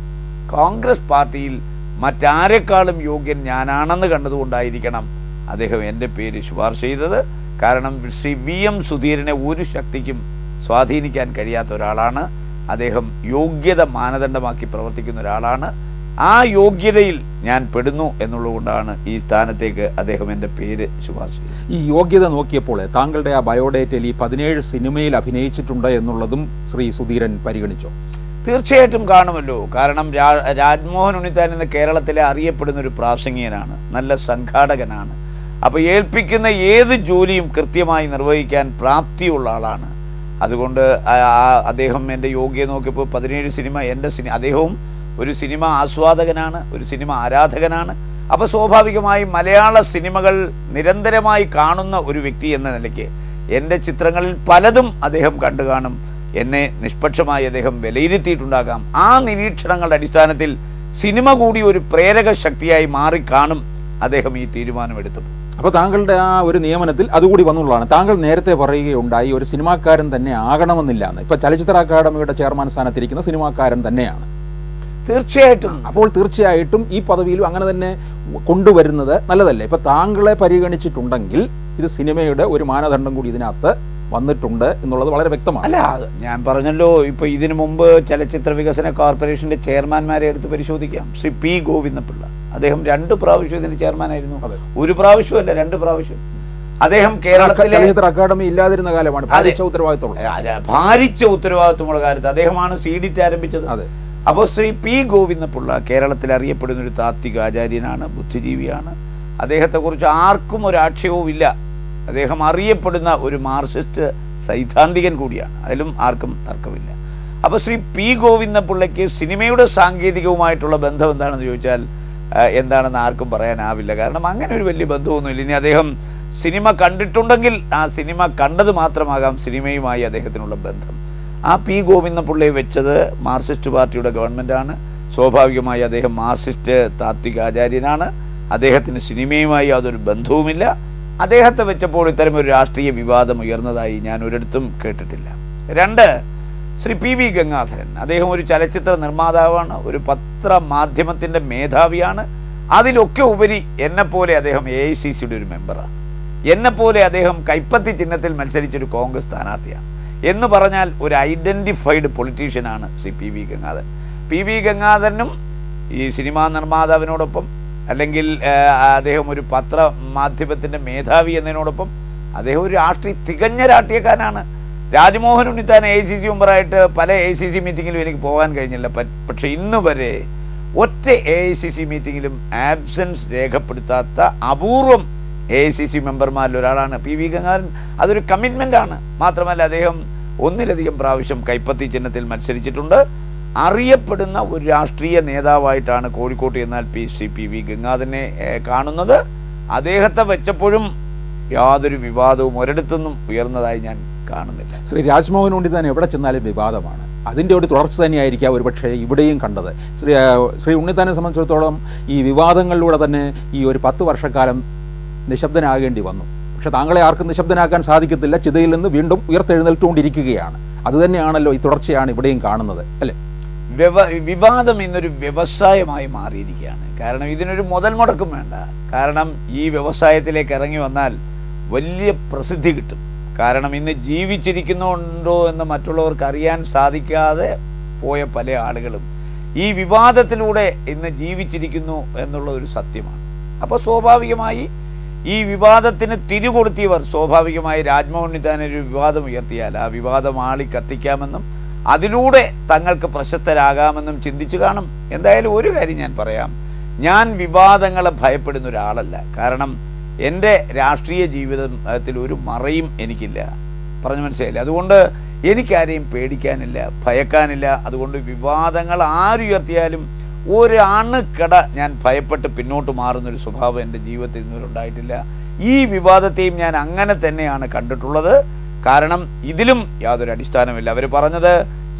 കോൺഗ്രസ് പാർട്ടിയിൽ മറ്റാരെക്കാളും യോഗ്യൻ ഞാനാണെന്ന് കണ്ടതുകൊണ്ടായിരിക്കണം അദ്ദേഹം എന്റെ പേര് ശുപാർശ ചെയ്തത്. കാരണം ശ്രീ വി എം സുധീരനെ ഒരു ശക്തിക്കും സ്വാധീനിക്കാൻ കഴിയാത്ത ഒരാളാണ്. അദ്ദേഹം യോഗ്യത മാനദണ്ഡമാക്കി പ്രവർത്തിക്കുന്ന ഒരാളാണ്. ആ യോഗ്യതയിൽ ഞാൻ പെടുന്നു എന്നുള്ളതുകൊണ്ടാണ് ഈ സ്ഥാനത്തേക്ക് അദ്ദേഹം എന്റെ പേര് ശുപാർശ ചെയ്തത്. ഈ യോഗ്യത നോക്കിയപ്പോൾ താങ്കളുടെ ആ ബയോഡേറ്റയിൽ ഈ പതിനേഴ് സിനിമയിൽ അഭിനയിച്ചിട്ടുണ്ട് എന്നുള്ളതും ശ്രീ സുധീരൻ പരിഗണിച്ചോ? തീർച്ചയായിട്ടും കാണുമല്ലോ. കാരണം രാ- രാജ്മോഹൻ ഉണ്ണിത്താൻ എന്ന കേരളത്തിലെ അറിയപ്പെടുന്ന ഒരു പ്രാസംഗികനാണ്. നല്ല സംഘാടകനാണ്. അപ്പോൾ ഏൽപ്പിക്കുന്ന ഏത് ജോലിയും കൃത്യമായി നിർവഹിക്കാൻ പ്രാപ്തിയുള്ള ആളാണ്. അതുകൊണ്ട് അദ്ദേഹം എന്റെ യോഗ്യത നോക്കിയപ്പോൾ പതിനേഴ് സിനിമ എന്റെ സിനിമ അദ്ദേഹവും ഒരു സിനിമ ആസ്വാദകനാണ് ഒരു സിനിമ ആരാധകനാണ്. അപ്പോൾ സ്വാഭാവികമായി മലയാള സിനിമകൾ നിരന്തരമായി കാണുന്ന ഒരു വ്യക്തി എന്ന നിലയ്ക്ക് എന്റെ ചിത്രങ്ങളിൽ പലതും അദ്ദേഹം കണ്ടു കാണും എന്നെ നിഷ്പക്ഷമായി അദ്ദേഹം വിലയിരുത്തിയിട്ടുണ്ടാകാം. ആ നിരീക്ഷണങ്ങളുടെ അടിസ്ഥാനത്തിൽ സിനിമ കൂടി ഒരു പ്രേരക ശക്തിയായി മാറിക്കാണും അദ്ദേഹം ഈ തീരുമാനമെടുത്തു അപ്പോൾ താങ്കളുടെ ആ ഒരു നിയമനത്തിൽ അതുകൂടി വന്നുള്ളതാണ്. താങ്കൾ നേരത്തെ പറയുകയുണ്ടായി ഒരു സിനിമാക്കാരൻ തന്നെ ആകണമെന്നില്ല എന്ന്. ഇപ്പൊ ചലച്ചിത്ര അക്കാദമിയുടെ ചെയർമാൻ സ്ഥാനത്തിരിക്കുന്ന സിനിമാക്കാരൻ തന്നെയാണ്. തീർച്ചയായിട്ടും. അപ്പോൾ തീർച്ചയായിട്ടും ഈ പദവിയിലും അങ്ങനെ തന്നെ കൊണ്ടുവരുന്നത് നല്ലതല്ലേ? ഇപ്പൊ താങ്കളെ പരിഗണിച്ചിട്ടുണ്ടെങ്കിൽ ഇത് സിനിമയുടെ ഒരു മാനദണ്ഡം കൂടി ഇതിനകത്ത് വന്നിട്ടുണ്ട് എന്നുള്ളത് വളരെ വ്യക്തമാണ്. അല്ല ഞാൻ പറഞ്ഞല്ലോ ഇപ്പൊ ഇതിനു മുമ്പ് ചലച്ചിത്ര വികസന കോർപ്പറേഷന്റെ ചെയർമാൻമാരെ എടുത്ത് പരിശോധിക്കാം. ശ്രീ പി ഗോവിന്ദപിള്ള അദ്ദേഹം രണ്ട് പ്രാവശ്യം ഇതിന്റെ ചെയർമാനായിരുന്നു. ഒരു ഒരു പ്രാവശ്യമല്ല രണ്ട് പ്രാവശ്യം. അദ്ദേഹം കേരളത്തിലെ അക്കാദമി ഇല്ലാതിരുന്ന കാലമാണ്. ഭാരിച്ച ഉത്തരവാദിത്തമുള്ള അല്ല, ഭാരിച്ച ഉത്തരവാദിത്വമുള്ള കാലത്ത് അദ്ദേഹമാണ് സി ഡി ആരംഭിച്ചത്. അതെ. അപ്പോൾ ശ്രീ പി ഗോവിന്ദപിള്ള കേരളത്തിൽ അറിയപ്പെടുന്ന ഒരു താത്വിക ആചാര്യനാണ് ബുദ്ധിജീവിയാണ്. അദ്ദേഹത്തെക്കുറിച്ച് ആർക്കും ഒരു ആക്ഷേപവും ഇല്ല അദ്ദേഹം അറിയപ്പെടുന്ന ഒരു മാർസിസ്റ്റ് സൈദ്ധാന്തികൻ കൂടിയാണ്. അതിലും ആർക്കും തർക്കമില്ല. അപ്പോൾ ശ്രീ പി ഗോവിന്ദപിള്ളയ്ക്ക് സിനിമയുടെ സാങ്കേതികവുമായിട്ടുള്ള ബന്ധം എന്താണെന്ന് ചോദിച്ചാൽ എന്താണെന്ന് ആർക്കും പറയാനാവില്ല. കാരണം അങ്ങനെ ഒരു വലിയ ബന്ധമൊന്നുമില്ല. ഇനി അദ്ദേഹം സിനിമ കണ്ടിട്ടുണ്ടെങ്കിൽ ആ സിനിമ കണ്ടത് മാത്രമാകാം സിനിമയുമായി അദ്ദേഹത്തിനുള്ള ബന്ധം. ആ പി ഗോവിന്ദപിള്ളയെ വെച്ചത് മാർക്സിസ്റ്റ് പാർട്ടിയുടെ ഗവൺമെന്റാണ് സ്വാഭാവികമായി അദ്ദേഹം മാർക്സിസ്റ്റ് താത്വിക ആചാര്യനാണ് അദ്ദേഹത്തിന് സിനിമയുമായി യാതൊരു ബന്ധവുമില്ല. അദ്ദേഹത്തെ വെച്ചപ്പോൾ ഇത്തരം ഒരു രാഷ്ട്രീയ വിവാദം ഉയർന്നതായി ഞാൻ ഒരിടത്തും കേട്ടിട്ടില്ല. രണ്ട് ശ്രീ പി വി ഗംഗാധരൻ. അദ്ദേഹം ഒരു ചലച്ചിത്ര നിർമ്മാതാവാണ് ഒരു പത്ര മാധ്യമത്തിന്റെ മേധാവിയാണ്. അതിലൊക്കെ ഉപരി എന്നെപ്പോലെ അദ്ദേഹം എ ഐ സി സിയുടെ ഒരു മെമ്പറാണ്. എന്നെപ്പോലെ അദ്ദേഹം കൈപ്പത്തി ചിഹ്നത്തിൽ മത്സരിച്ചൊരു കോൺഗ്രസ് സ്ഥാനാർത്ഥിയാണ്. എന്ന് പറഞ്ഞാൽ ഒരു identified പൊളിറ്റീഷ്യനാണ് Shri P V Gangadharan. P V ഗംഗാധരനും ഈ സിനിമാ നിർമ്മാതാവിനോടൊപ്പം അല്ലെങ്കിൽ അദ്ദേഹം ഒരു പത്ര മാധ്യമത്തിന്റെ മേധാവി എന്നതിനോടൊപ്പം അദ്ദേഹം ഒരു രാഷ്ട്രീയ തികഞ്ഞ രാഷ്ട്രീയക്കാരനാണ്. Rajmohan Unnithan A C C മെമ്പറായിട്ട് പല എ സി സി മീറ്റിങ്ങിലും എനിക്ക് പോകാൻ കഴിഞ്ഞില്ല. പക്ഷേ ഇന്ന് വരെ ഒറ്റ എ ഐ സി സി മീറ്റിങ്ങിലും ആബ്സെൻസ് രേഖപ്പെടുത്താത്ത അപൂർവം എ ഐ സി സി മെമ്പർമാരിൽ ഒരാളാണ് പി വി ഗംഗാധരൻ. അതൊരു കമ്മിറ്റ്മെന്റ് ആണ് മാത്രമല്ല അദ്ദേഹം ഒന്നിലധികം പ്രാവശ്യം കൈപ്പത്തി ചിഹ്നത്തിൽ മത്സരിച്ചിട്ടുണ്ട്. അറിയപ്പെടുന്ന ഒരു രാഷ്ട്രീയ നേതാവായിട്ടാണ് കോഴിക്കോട്ട് എന്നാൽ പി സി പി വി ഗംഗാധനെ കാണുന്നത്. അദ്ദേഹത്തെ വെച്ചപ്പോഴും യാതൊരു വിവാദവും ഒരിടത്തുനിന്നും ഉയർന്നതായി ഞാൻ കാണുന്നില്ല. ശ്രീ രാജ്മോഹൻ ഉണ്ണിത്താൻ എവിടെ ചെന്നാലും വിവാദമാണ്. അതിന്റെ ഒരു തുടർച്ച തന്നെയായിരിക്കാം ഒരുപക്ഷെ ഇവിടെയും കണ്ടത്. ശ്രീ ശ്രീ ഉണ്ണിത്താനെ സംബന്ധിച്ചിടത്തോളം ഈ വിവാദങ്ങളിലൂടെ തന്നെ ഈ ഒരു പത്ത് വർഷക്കാലം നിശബ്ദനാകേണ്ടി വന്നു. പക്ഷെ താങ്കളെ ആർക്കും നിശബ്ദനാക്കാൻ സാധിക്കത്തില്ല. ചിതയിൽ നിന്ന് വീണ്ടും ഉയർത്തെഴുന്നേൽത്തുകൊണ്ടിരിക്കുകയാണ്. അതുതന്നെയാണല്ലോ ഈ തുടർച്ചയാണ് ഇവിടെയും കാണുന്നത് അല്ലേ? വ്യവ വിവാദം ഇന്നൊരു വ്യവസായമായി മാറിയിരിക്കുകയാണ്. കാരണം ഇതിനൊരു മുതൽ മുടക്കും വേണ്ട. കാരണം ഈ വ്യവസായത്തിലേക്ക് ഇറങ്ങി വന്നാൽ വലിയ പ്രസിദ്ധി കിട്ടും. കാരണം ഇന്ന് ജീവിച്ചിരിക്കുന്നുണ്ടോ എന്ന് മറ്റുള്ളവർക്ക് അറിയാൻ സാധിക്കാതെ പോയ പല ആളുകളും ഈ വിവാദത്തിലൂടെ ഇന്ന് ജീവിച്ചിരിക്കുന്നു എന്നുള്ള ഒരു സത്യമാണ്. അപ്പോൾ സ്വാഭാവികമായി ഈ വിവാദത്തിന് തിരികൊടുത്തിയവർ സ്വാഭാവികമായി രാജ്മോഹൻ ഒരു വിവാദം ഉയർത്തിയാൽ ആ വിവാദം ആളി കത്തിക്കാമെന്നും അതിലൂടെ തങ്ങൾക്ക് പ്രശസ്തരാകാമെന്നും ചിന്തിച്ചു കാണും. എന്തായാലും ഒരു കാര്യം ഞാൻ പറയാം. ഞാൻ വിവാദങ്ങളെ ഭയപ്പെടുന്ന ഒരാളല്ല. കാരണം എന്റെ രാഷ്ട്രീയ ജീവിതത്തിൽ ഒരു മറയും എനിക്കില്ല. പറഞ്ഞു മനസ്സിലായില്ല? അതുകൊണ്ട് എനിക്കാരെയും പേടിക്കാനില്ല ഭയക്കാനില്ല. അതുകൊണ്ട് വിവാദങ്ങൾ ആരുയർത്തിയാലും ഒരു അണുക്കട ഞാൻ ഭയപ്പെട്ട് പിന്നോട്ട് മാറുന്നൊരു സ്വഭാവം എന്റെ ജീവിതത്തിൽ ഇന്നുവരെ ഉണ്ടായിട്ടില്ല. ഈ വിവാദത്തെയും ഞാൻ അങ്ങനെ തന്നെയാണ് കണ്ടിട്ടുള്ളത്. കാരണം ഇതിലും യാതൊരു അടിസ്ഥാനമില്ല അവർ പറഞ്ഞത്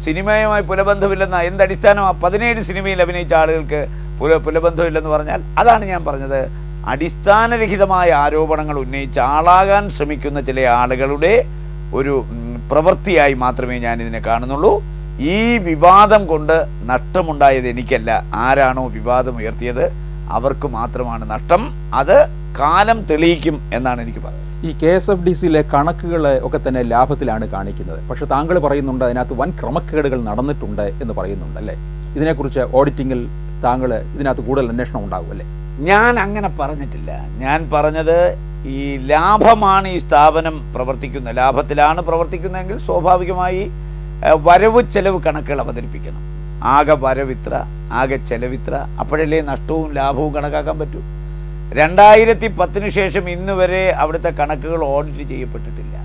സിനിമയുമായി പുലബന്ധമില്ലെന്ന. എന്ത് ആ പതിനേഴ് സിനിമയിൽ അഭിനയിച്ച ആളുകൾക്ക് പുല പുലബന്ധമില്ലെന്ന് പറഞ്ഞാൽ അതാണ് ഞാൻ പറഞ്ഞത്. അടിസ്ഥാനരഹിതമായ ആരോപണങ്ങൾ ഉന്നയിച്ച് ആളാകാൻ ശ്രമിക്കുന്ന ചില ആളുകളുടെ ഒരു പ്രവൃത്തിയായി മാത്രമേ ഞാൻ ഇതിനെ കാണുന്നുള്ളൂ. ഈ വിവാദം കൊണ്ട് നഷ്ടമുണ്ടായത് എനിക്കല്ല. ആരാണോ വിവാദം ഉയർത്തിയത്? അവർക്ക് മാത്രമാണ് നഷ്ടം. അത് കാലം തെളിയിക്കും എന്നാണ് എനിക്ക് പറയുന്നത് ഈ കെ എസ് എഫ് ഡി സിയിലെ കണക്കുകൾ ഒക്കെ തന്നെ ലാഭത്തിലാണ് കാണിക്കുന്നത്. പക്ഷെ താങ്കൾ പറയുന്നുണ്ട് അതിനകത്ത് വൻ ക്രമക്കേടുകൾ നടന്നിട്ടുണ്ട് എന്ന് പറയുന്നുണ്ട് അല്ലേ? ഇതിനെക്കുറിച്ച് ഓഡിറ്റിങ്ങിൽ താങ്കൾ ഇതിനകത്ത് കൂടുതൽ അന്വേഷണം ഉണ്ടാകും അല്ലേ? ഞാൻ അങ്ങനെ പറഞ്ഞിട്ടില്ല. ഞാൻ പറഞ്ഞത് ഈ ലാഭമാണ് ഈ സ്ഥാപനം പ്രവർത്തിക്കുന്നത് ലാഭത്തിലാണ് പ്രവർത്തിക്കുന്നതെങ്കിൽ സ്വാഭാവികമായി വരവ് ചെലവ് കണക്കുകൾ അവതരിപ്പിക്കണം. ആകെ വരവിത്ര ആകെ ചെലവിത്ര അപ്പോഴല്ലേ നഷ്ടവും ലാഭവും കണക്കാക്കാൻ പറ്റൂ? രണ്ടായിരത്തി പത്തിന് ശേഷം ഇന്ന് വരെ അവിടുത്തെ കണക്കുകൾ ഓഡിറ്റ് ചെയ്യപ്പെട്ടിട്ടില്ല.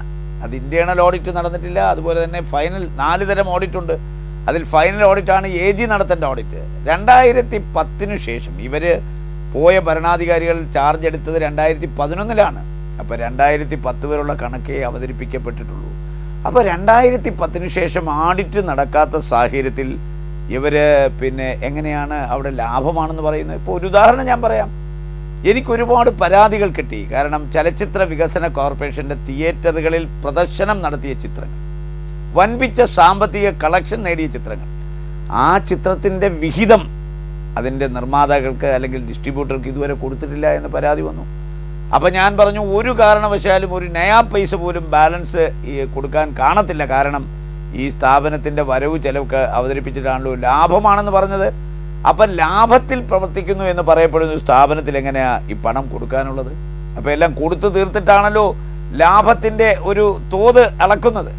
അത് ഇന്റേണൽ ഓഡിറ്റ് നടന്നിട്ടില്ല അതുപോലെ തന്നെ ഫൈനൽ നാല് തരം ഓഡിറ്റ് ഉണ്ട്. അതിൽ ഫൈനൽ ഓഡിറ്റാണ് എ ജി നടത്തേണ്ട ഓഡിറ്റ്. രണ്ടായിരത്തി പത്തിനു ശേഷം ഇവർ പോയ ഭരണാധികാരികൾ ചാർജ് എടുത്തത് രണ്ടായിരത്തി പതിനൊന്നിലാണ് അപ്പോൾ രണ്ടായിരത്തി പത്ത് വരെയുള്ള കണക്കേ അവതരിപ്പിക്കപ്പെട്ടിട്ടുള്ളൂ. അപ്പോൾ രണ്ടായിരത്തി പത്തിന് ശേഷം ആഡിറ്റ് നടക്കാത്ത സാഹചര്യത്തിൽ ഇവർ പിന്നെ എങ്ങനെയാണ് അവിടെ ലാഭമാണെന്ന് പറയുന്നത്? ഇപ്പോൾ ഒരു ഉദാഹരണം ഞാൻ പറയാം. എനിക്ക് ഒരുപാട് പരാതികൾ കിട്ടി. കാരണം ചലച്ചിത്ര വികസന കോർപ്പറേഷന്റെ തിയേറ്ററുകളിൽ പ്രദർശനം നടത്തിയ ചിത്രങ്ങൾ വൻപിച്ച സാമ്പത്തിക കളക്ഷൻ നേടിയ ചിത്രങ്ങൾ. ആ ചിത്രത്തിന്റെ വിഹിതം അതിന്റെ നിർമ്മാതാക്കൾക്ക് അല്ലെങ്കിൽ ഡിസ്ട്രിബ്യൂട്ടർക്ക് ഇതുവരെ കൊടുത്തിട്ടില്ല എന്ന് പരാതി വന്നു. അപ്പം ഞാൻ പറഞ്ഞു ഒരു കാരണവശാലും ഒരു നയാ പൈസ പോലും ബാലൻസ് കൊടുക്കാൻ കാണത്തില്ല. കാരണം ഈ സ്ഥാപനത്തിന്റെ വരവ് ചെലവ് അവതരിപ്പിച്ചിട്ടാണല്ലോ ലാഭമാണെന്ന് പറഞ്ഞത്. അപ്പം ലാഭത്തിൽ പ്രവർത്തിക്കുന്നു എന്ന് പറയപ്പെടുന്ന സ്ഥാപനത്തിൽ എങ്ങനെയാ ഈ പണം കൊടുക്കാനുള്ളത്? അപ്പം എല്ലാം കൊടുത്തു തീർത്തിട്ടാണല്ലോ ലാഭത്തിന്റെ ഒരു തോത് അളക്കുന്നത്.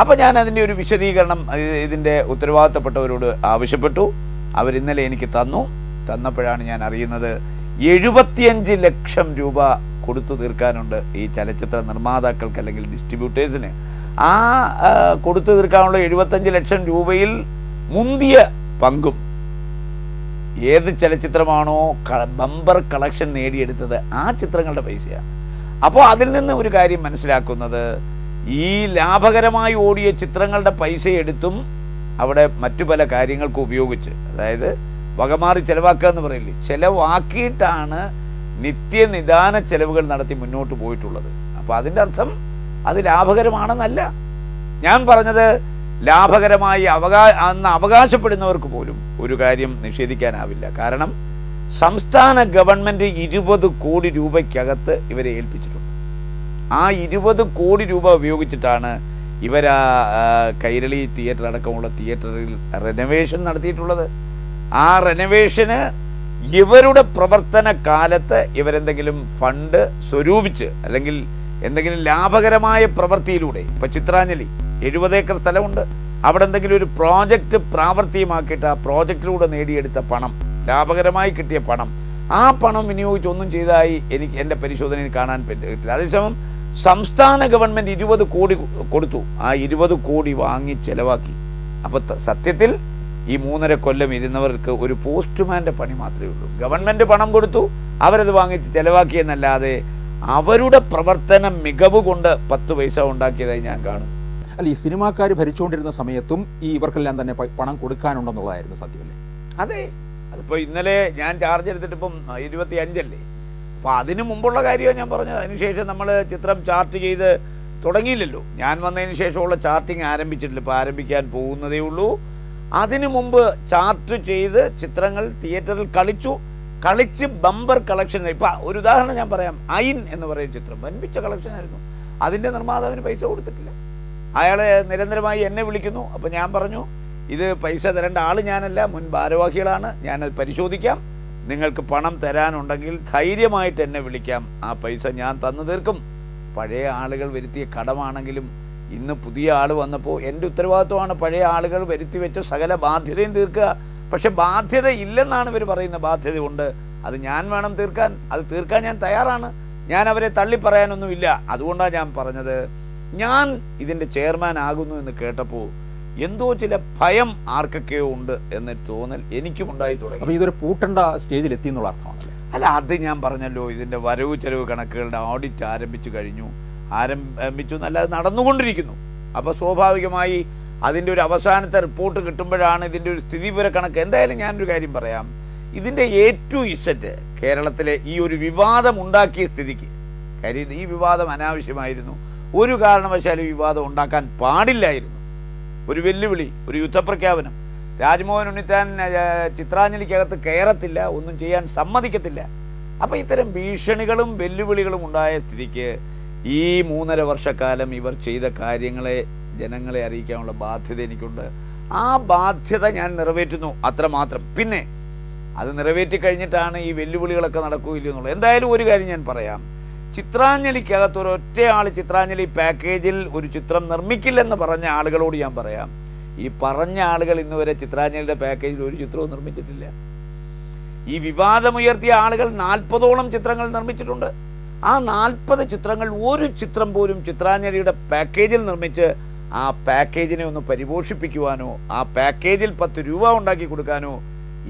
അപ്പം ഞാൻ അതിന്റെ ഒരു വിശദീകരണം ഇതിന്റെ ഉത്തരവാദിത്തപ്പെട്ടവരോട് ആവശ്യപ്പെട്ടു. അവർ ഇന്നലെ എനിക്ക് തന്നു. തന്നപ്പോഴാണ് ഞാൻ അറിയുന്നത് എഴുപത്തിയഞ്ച് ലക്ഷം രൂപ കൊടുത്തു തീർക്കാനുണ്ട് ഈ ചലച്ചിത്ര നിർമ്മാതാക്കൾക്ക് അല്ലെങ്കിൽ ഡിസ്ട്രിബ്യൂട്ടേഴ്സിന് ആ, കൊടുത്തു തീർക്കാനുള്ള എഴുപത്തഞ്ച് ലക്ഷം രൂപയിൽ മുന്തിയ പങ്കും ഏത് ചലച്ചിത്രമാണോ ബമ്പർ കളക്ഷൻ നേടിയെടുത്തത് ആ ചിത്രങ്ങളുടെ പൈസയാണ് അപ്പോൾ അതിൽ നിന്ന് ഒരു കാര്യം മനസ്സിലാക്കുന്നത് ഈ ലാഭകരമായി ഓടിയ ചിത്രങ്ങളുടെ പൈസ എടുത്തും അവിടെ മറ്റു പല കാര്യങ്ങൾക്കും ഉപയോഗിച്ച് അതായത് വകമാറി ചെലവാക്കുക എന്ന് പറയില്ലേ ചെലവാക്കിയിട്ടാണ് നിത്യനിദാന ചെലവുകൾ നടത്തി മുന്നോട്ട് പോയിട്ടുള്ളത്. അപ്പോൾ അതിന്റെ അർത്ഥം അത് ലാഭകരമാണെന്നല്ല. ഞാൻ പറഞ്ഞത് ലാഭകരമായി അവകാ അന്ന് അവകാശപ്പെടുന്നവർക്ക് പോലും ഒരു കാര്യം നിഷേധിക്കാനാവില്ല. കാരണം സംസ്ഥാന ഗവൺമെന്റ് ഇരുപത് കോടി രൂപയ്ക്കകത്ത് ഇവരെ ഏൽപ്പിച്ചിട്ടുണ്ട്. ആ ഇരുപത് കോടി രൂപ ഉപയോഗിച്ചിട്ടാണ് ഇവർ ആ കൈരളി തിയേറ്റർ അടക്കമുള്ള തിയേറ്ററിൽ റെനോവേഷൻ നടത്തിയിട്ടുള്ളത്. ആ റെനോവേഷന് ഇവരുടെ പ്രവർത്തന കാലത്ത് ഇവരെന്തെങ്കിലും ഫണ്ട് സ്വരൂപിച്ച് അല്ലെങ്കിൽ എന്തെങ്കിലും ലാഭകരമായ പ്രവൃത്തിയിലൂടെ ഇപ്പം ചിത്രാഞ്ജലി എഴുപത് ഏക്കർ സ്ഥലമുണ്ട്. അവിടെ എന്തെങ്കിലും ഒരു പ്രോജക്റ്റ് പ്രാവർത്തികമാക്കിയിട്ട് ആ പ്രോജക്റ്റിലൂടെ നേടിയെടുത്ത പണം ലാഭകരമായി കിട്ടിയ പണം ആ പണം വിനിയോഗിച്ച് ഒന്നും ചെയ്തതായി എനിക്ക് എന്റെ പരിശോധനയിൽ കാണാൻ പറ്റില്ല അതേസമയം സംസ്ഥാന ഗവൺമെന്റ് ഇരുപത് കോടി കൊടുത്തു. ആ ഇരുപത് കോടി വാങ്ങി ചെലവാക്കി. അപ്പോൾ സത്യത്തിൽ ഈ മൂന്നര കൊല്ലം ഇരുന്നവർക്ക് ഒരു പോസ്റ്റ്മാന്റെ പണി മാത്രമേ ഉള്ളൂ. ഗവൺമെന്റ് പണം കൊടുത്തു അവരത് വാങ്ങിച്ച് ചെലവാക്കിയെന്നല്ലാതെ അവരുടെ പ്രവർത്തന മികവ് കൊണ്ട് പത്ത് പൈസ ഉണ്ടാക്കിയതായി ഞാൻ കാണുന്നു അല്ല ഈ സിനിമാക്കാർ ഭരിച്ചുകൊണ്ടിരുന്ന സമയത്തും ഈ ഇവർക്കെല്ലാം തന്നെ പണം കൊടുക്കാനുണ്ടെന്നുള്ളതായിരുന്നു സത്യമല്ലേ? അതെ. അതിപ്പോൾ ഇന്നലെ ഞാൻ ചാർജ് എടുത്തിട്ട് ഇപ്പം ഇരുപത്തി അഞ്ചല്ലേ അപ്പോൾ അതിന് മുമ്പുള്ള കാര്യമാണ് ഞാൻ പറഞ്ഞത്. അതിനുശേഷം നമ്മൾ ചിത്രം ചാർട്ട് ചെയ്ത് തുടങ്ങിയില്ലല്ലോ. ഞാൻ വന്നതിന് ശേഷമുള്ള ചാർട്ടിങ് ആരംഭിച്ചിട്ടില്ല. ഇപ്പോൾ ആരംഭിക്കാൻ പോകുന്നതേ ഉള്ളൂ. അതിനു മുമ്പ് ചാർട്ട് ചെയ്ത് ചിത്രങ്ങൾ തിയേറ്ററിൽ കളിച്ചു. കളിച്ച് ബമ്പർ കളക്ഷൻ ഇപ്പം ഒരു ഉദാഹരണം ഞാൻ പറയാം. ഐൻ എന്ന് പറയുന്ന ചിത്രം. വൻപിച്ച കളക്ഷൻ ആയിരുന്നു. അതിന്റെ നിർമ്മാതാവിന് പൈസ കൊടുത്തിട്ടില്ല. അയാൾ നിരന്തരമായി എന്നെ വിളിക്കുന്നു. അപ്പോൾ ഞാൻ പറഞ്ഞു ഇത് പൈസ തരേണ്ട ആൾ ഞാനല്ല മുൻ ഭാരവാഹികളാണ്. ഞാനത് പരിശോധിക്കാം. നിങ്ങൾക്ക് പണം തരാനുണ്ടെങ്കിൽ ധൈര്യമായിട്ട് എന്നെ വിളിക്കാം. ആ പൈസ ഞാൻ തന്നു തീർക്കും. പഴയ ആളുകൾ വരുത്തിയ കടമാണെങ്കിലും ഇന്ന് പുതിയ ആൾ വന്നപ്പോൾ എന്റെ ഉത്തരവാദിത്വമാണ് പഴയ ആളുകൾ വരുത്തി വെച്ച സകല ബാധ്യതയും തീർക്കുക. പക്ഷെ ബാധ്യത ഇല്ലെന്നാണ് ഇവർ പറയുന്ന ബാധ്യതയുണ്ട്. അത് ഞാൻ വേണം തീർക്കാൻ. അത് തീർക്കാൻ ഞാൻ തയ്യാറാണ്. ഞാൻ അവരെ തള്ളി പറയാനൊന്നുമില്ല അതുകൊണ്ടാണ് ഞാൻ പറഞ്ഞത്. ഞാൻ ഇതിന്റെ ചെയർമാൻ ആകുന്നു എന്ന് കേട്ടപ്പോൾ എന്തോ ചില ഭയം ആർക്കൊക്കെയോ ഉണ്ട് എന്ന് തോന്നൽ എനിക്കും ഉണ്ടായി തുടങ്ങി. അപ്പോൾ ഇതൊരു പൂട്ടണ്ട സ്റ്റേജിൽ എത്തി എന്നുള്ള അർത്ഥമാണല്ലേ? അല്ല അത് ഞാൻ പറഞ്ഞല്ലോ ഇതിന്റെ വരവ് ചെലവ് കണക്കുകളുടെ ഓഡിറ്റ് ആരംഭിച്ചു കഴിഞ്ഞു. ആരംഭിച്ചു എന്നല്ല അത് നടന്നുകൊണ്ടിരിക്കുന്നു. അപ്പോൾ സ്വാഭാവികമായി അതിന്റെ ഒരു അവസാനത്തെ റിപ്പോർട്ട് കിട്ടുമ്പോഴാണ് ഇതിന്റെ ഒരു സ്ഥിതിവിവര കണക്ക്. എന്തായാലും ഞാനൊരു കാര്യം പറയാം. ഇതിന്റെ എ ടു ഇസറ്റ് കേരളത്തിലെ ഈ ഒരു വിവാദം ഉണ്ടാക്കിയ സ്ഥിതിക്ക് കാര്യം ഈ വിവാദം അനാവശ്യമായിരുന്നു. ഒരു കാരണവശാലും വിവാദം ഉണ്ടാക്കാൻ പാടില്ലായിരുന്നു. ഒരു വെല്ലുവിളി ഒരു യുദ്ധപ്രഖ്യാപനം. രാജ്മോഹൻ ഉണ്ണിത്താൻ ചിത്രാഞ്ജലിക്കകത്ത് കയറത്തില്ല ഒന്നും ചെയ്യാൻ സമ്മതിക്കത്തില്ല. അപ്പോൾ ഇത്തരം ഭീഷണികളും വെല്ലുവിളികളും ഉണ്ടായ സ്ഥിതിക്ക് ഈ മൂന്നര വർഷക്കാലം ഇവർ ചെയ്ത കാര്യങ്ങളെ ജനങ്ങളെ അറിയിക്കാനുള്ള ബാധ്യത എനിക്കുണ്ട്. ആ ബാധ്യത ഞാൻ നിറവേറ്റുന്നു അത്രമാത്രം. പിന്നെ അത് നിറവേറ്റി കഴിഞ്ഞിട്ടാണ് ഈ വെല്ലുവിളികളൊക്കെ നടക്കുകയില്ലെന്നുള്ളത് എന്തായാലും ഒരു കാര്യം ഞാൻ പറയാം. ചിത്രാഞ്ജലിക്കകത്ത് ഒറ്റയാൾ ചിത്രാഞ്ജലി പാക്കേജിൽ ഒരു ചിത്രം നിർമ്മിക്കില്ലെന്ന് പറഞ്ഞ ആളുകളോട് ഞാൻ പറയാം. ഈ പറഞ്ഞ ആളുകൾ ഇന്ന് വരെ ചിത്രാഞ്ജലിയുടെ പാക്കേജിൽ ഒരു ചിത്രവും നിർമ്മിച്ചിട്ടില്ല. ഈ വിവാദമുയർത്തിയ ആളുകൾ നാൽപ്പതോളം ചിത്രങ്ങൾ നിർമ്മിച്ചിട്ടുണ്ട്. ആ നാൽപ്പത് ചിത്രങ്ങൾ ഒരു ചിത്രം പോലും ചിത്രാഞ്ജലിയുടെ പാക്കേജിൽ നിർമ്മിച്ച് ആ പാക്കേജിനെ ഒന്ന് പരിപോഷിപ്പിക്കുവാനോ ആ പാക്കേജിൽ പത്ത് രൂപ ഉണ്ടാക്കി കൊടുക്കാനോ